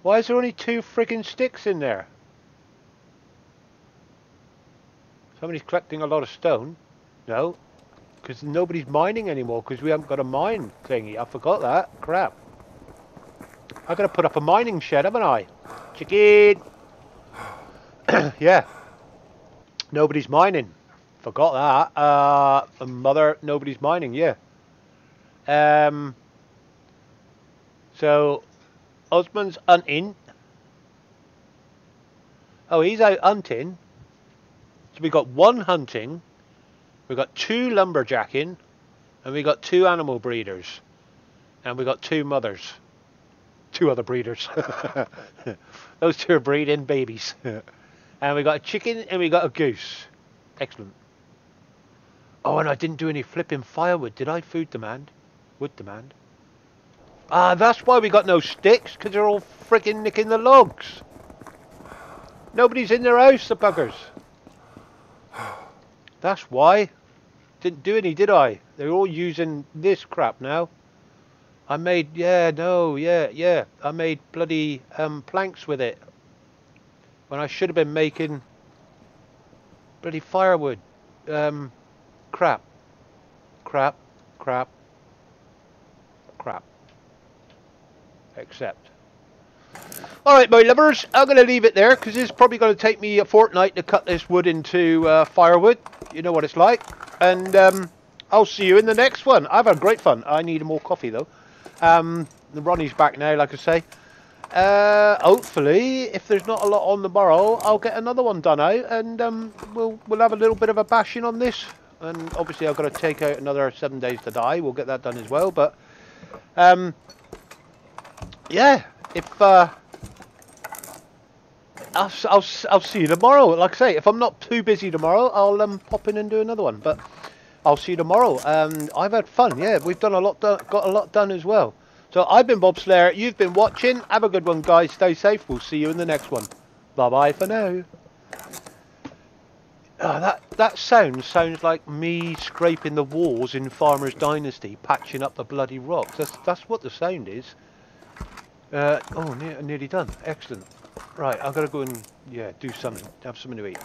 Why is there only two friggin' sticks in there? Somebody's collecting a lot of stone. No. Because nobody's mining anymore because we haven't got a mine thingy. I forgot that. Crap. i got to put up a mining shed, haven't I? Chicken! *coughs* yeah. Nobody's mining. Forgot that. Uh, mother, nobody's mining, yeah. Um, so, husband's hunting. Oh, he's out hunting. So we got one hunting, we got two lumberjacking, and we got two animal breeders, and we got two mothers, two other breeders. *laughs* Those two are breeding babies, and we got a chicken and we got a goose. Excellent. Oh, and I didn't do any flipping firewood, did I? Food demand, wood demand. Ah, that's why we got no sticks, because they're all freaking nicking the logs. Nobody's in their house, the buggers. That's why. Didn't do any, did I? They're all using this crap now. I made, yeah, no, yeah, yeah. I made bloody um, planks with it. When I should have been making bloody firewood. Um, crap. Crap, crap, crap. Except. Alright, my lovers, I'm going to leave it there because it's probably going to take me a fortnight to cut this wood into uh, firewood. You know what it's like. And um, I'll see you in the next one. I've had great fun. I need more coffee, though. Um, the Ronnie's back now, like I say. Uh, hopefully, if there's not a lot on the tomorrow, I'll get another one done out, and um, we'll we'll have a little bit of a bashing on this. And obviously, I've got to take out another seven days to die. We'll get that done as well. But um, yeah, if uh, I'll, I'll, I'll see you tomorrow. Like I say, if I'm not too busy tomorrow, I'll um, pop in and do another one. But I'll see you tomorrow. Um, I've had fun. Yeah, we've done a lot, got a lot done as well. So I've been Bob Slayer. You've been watching. Have a good one, guys. Stay safe. We'll see you in the next one. Bye bye for now. Oh, that that sound sounds like me scraping the walls in Farmer's Dynasty, patching up the bloody rocks. That's that's what the sound is. Uh, oh, nearly done. Excellent. Right, I've got to go and, yeah, do something. Have something to eat.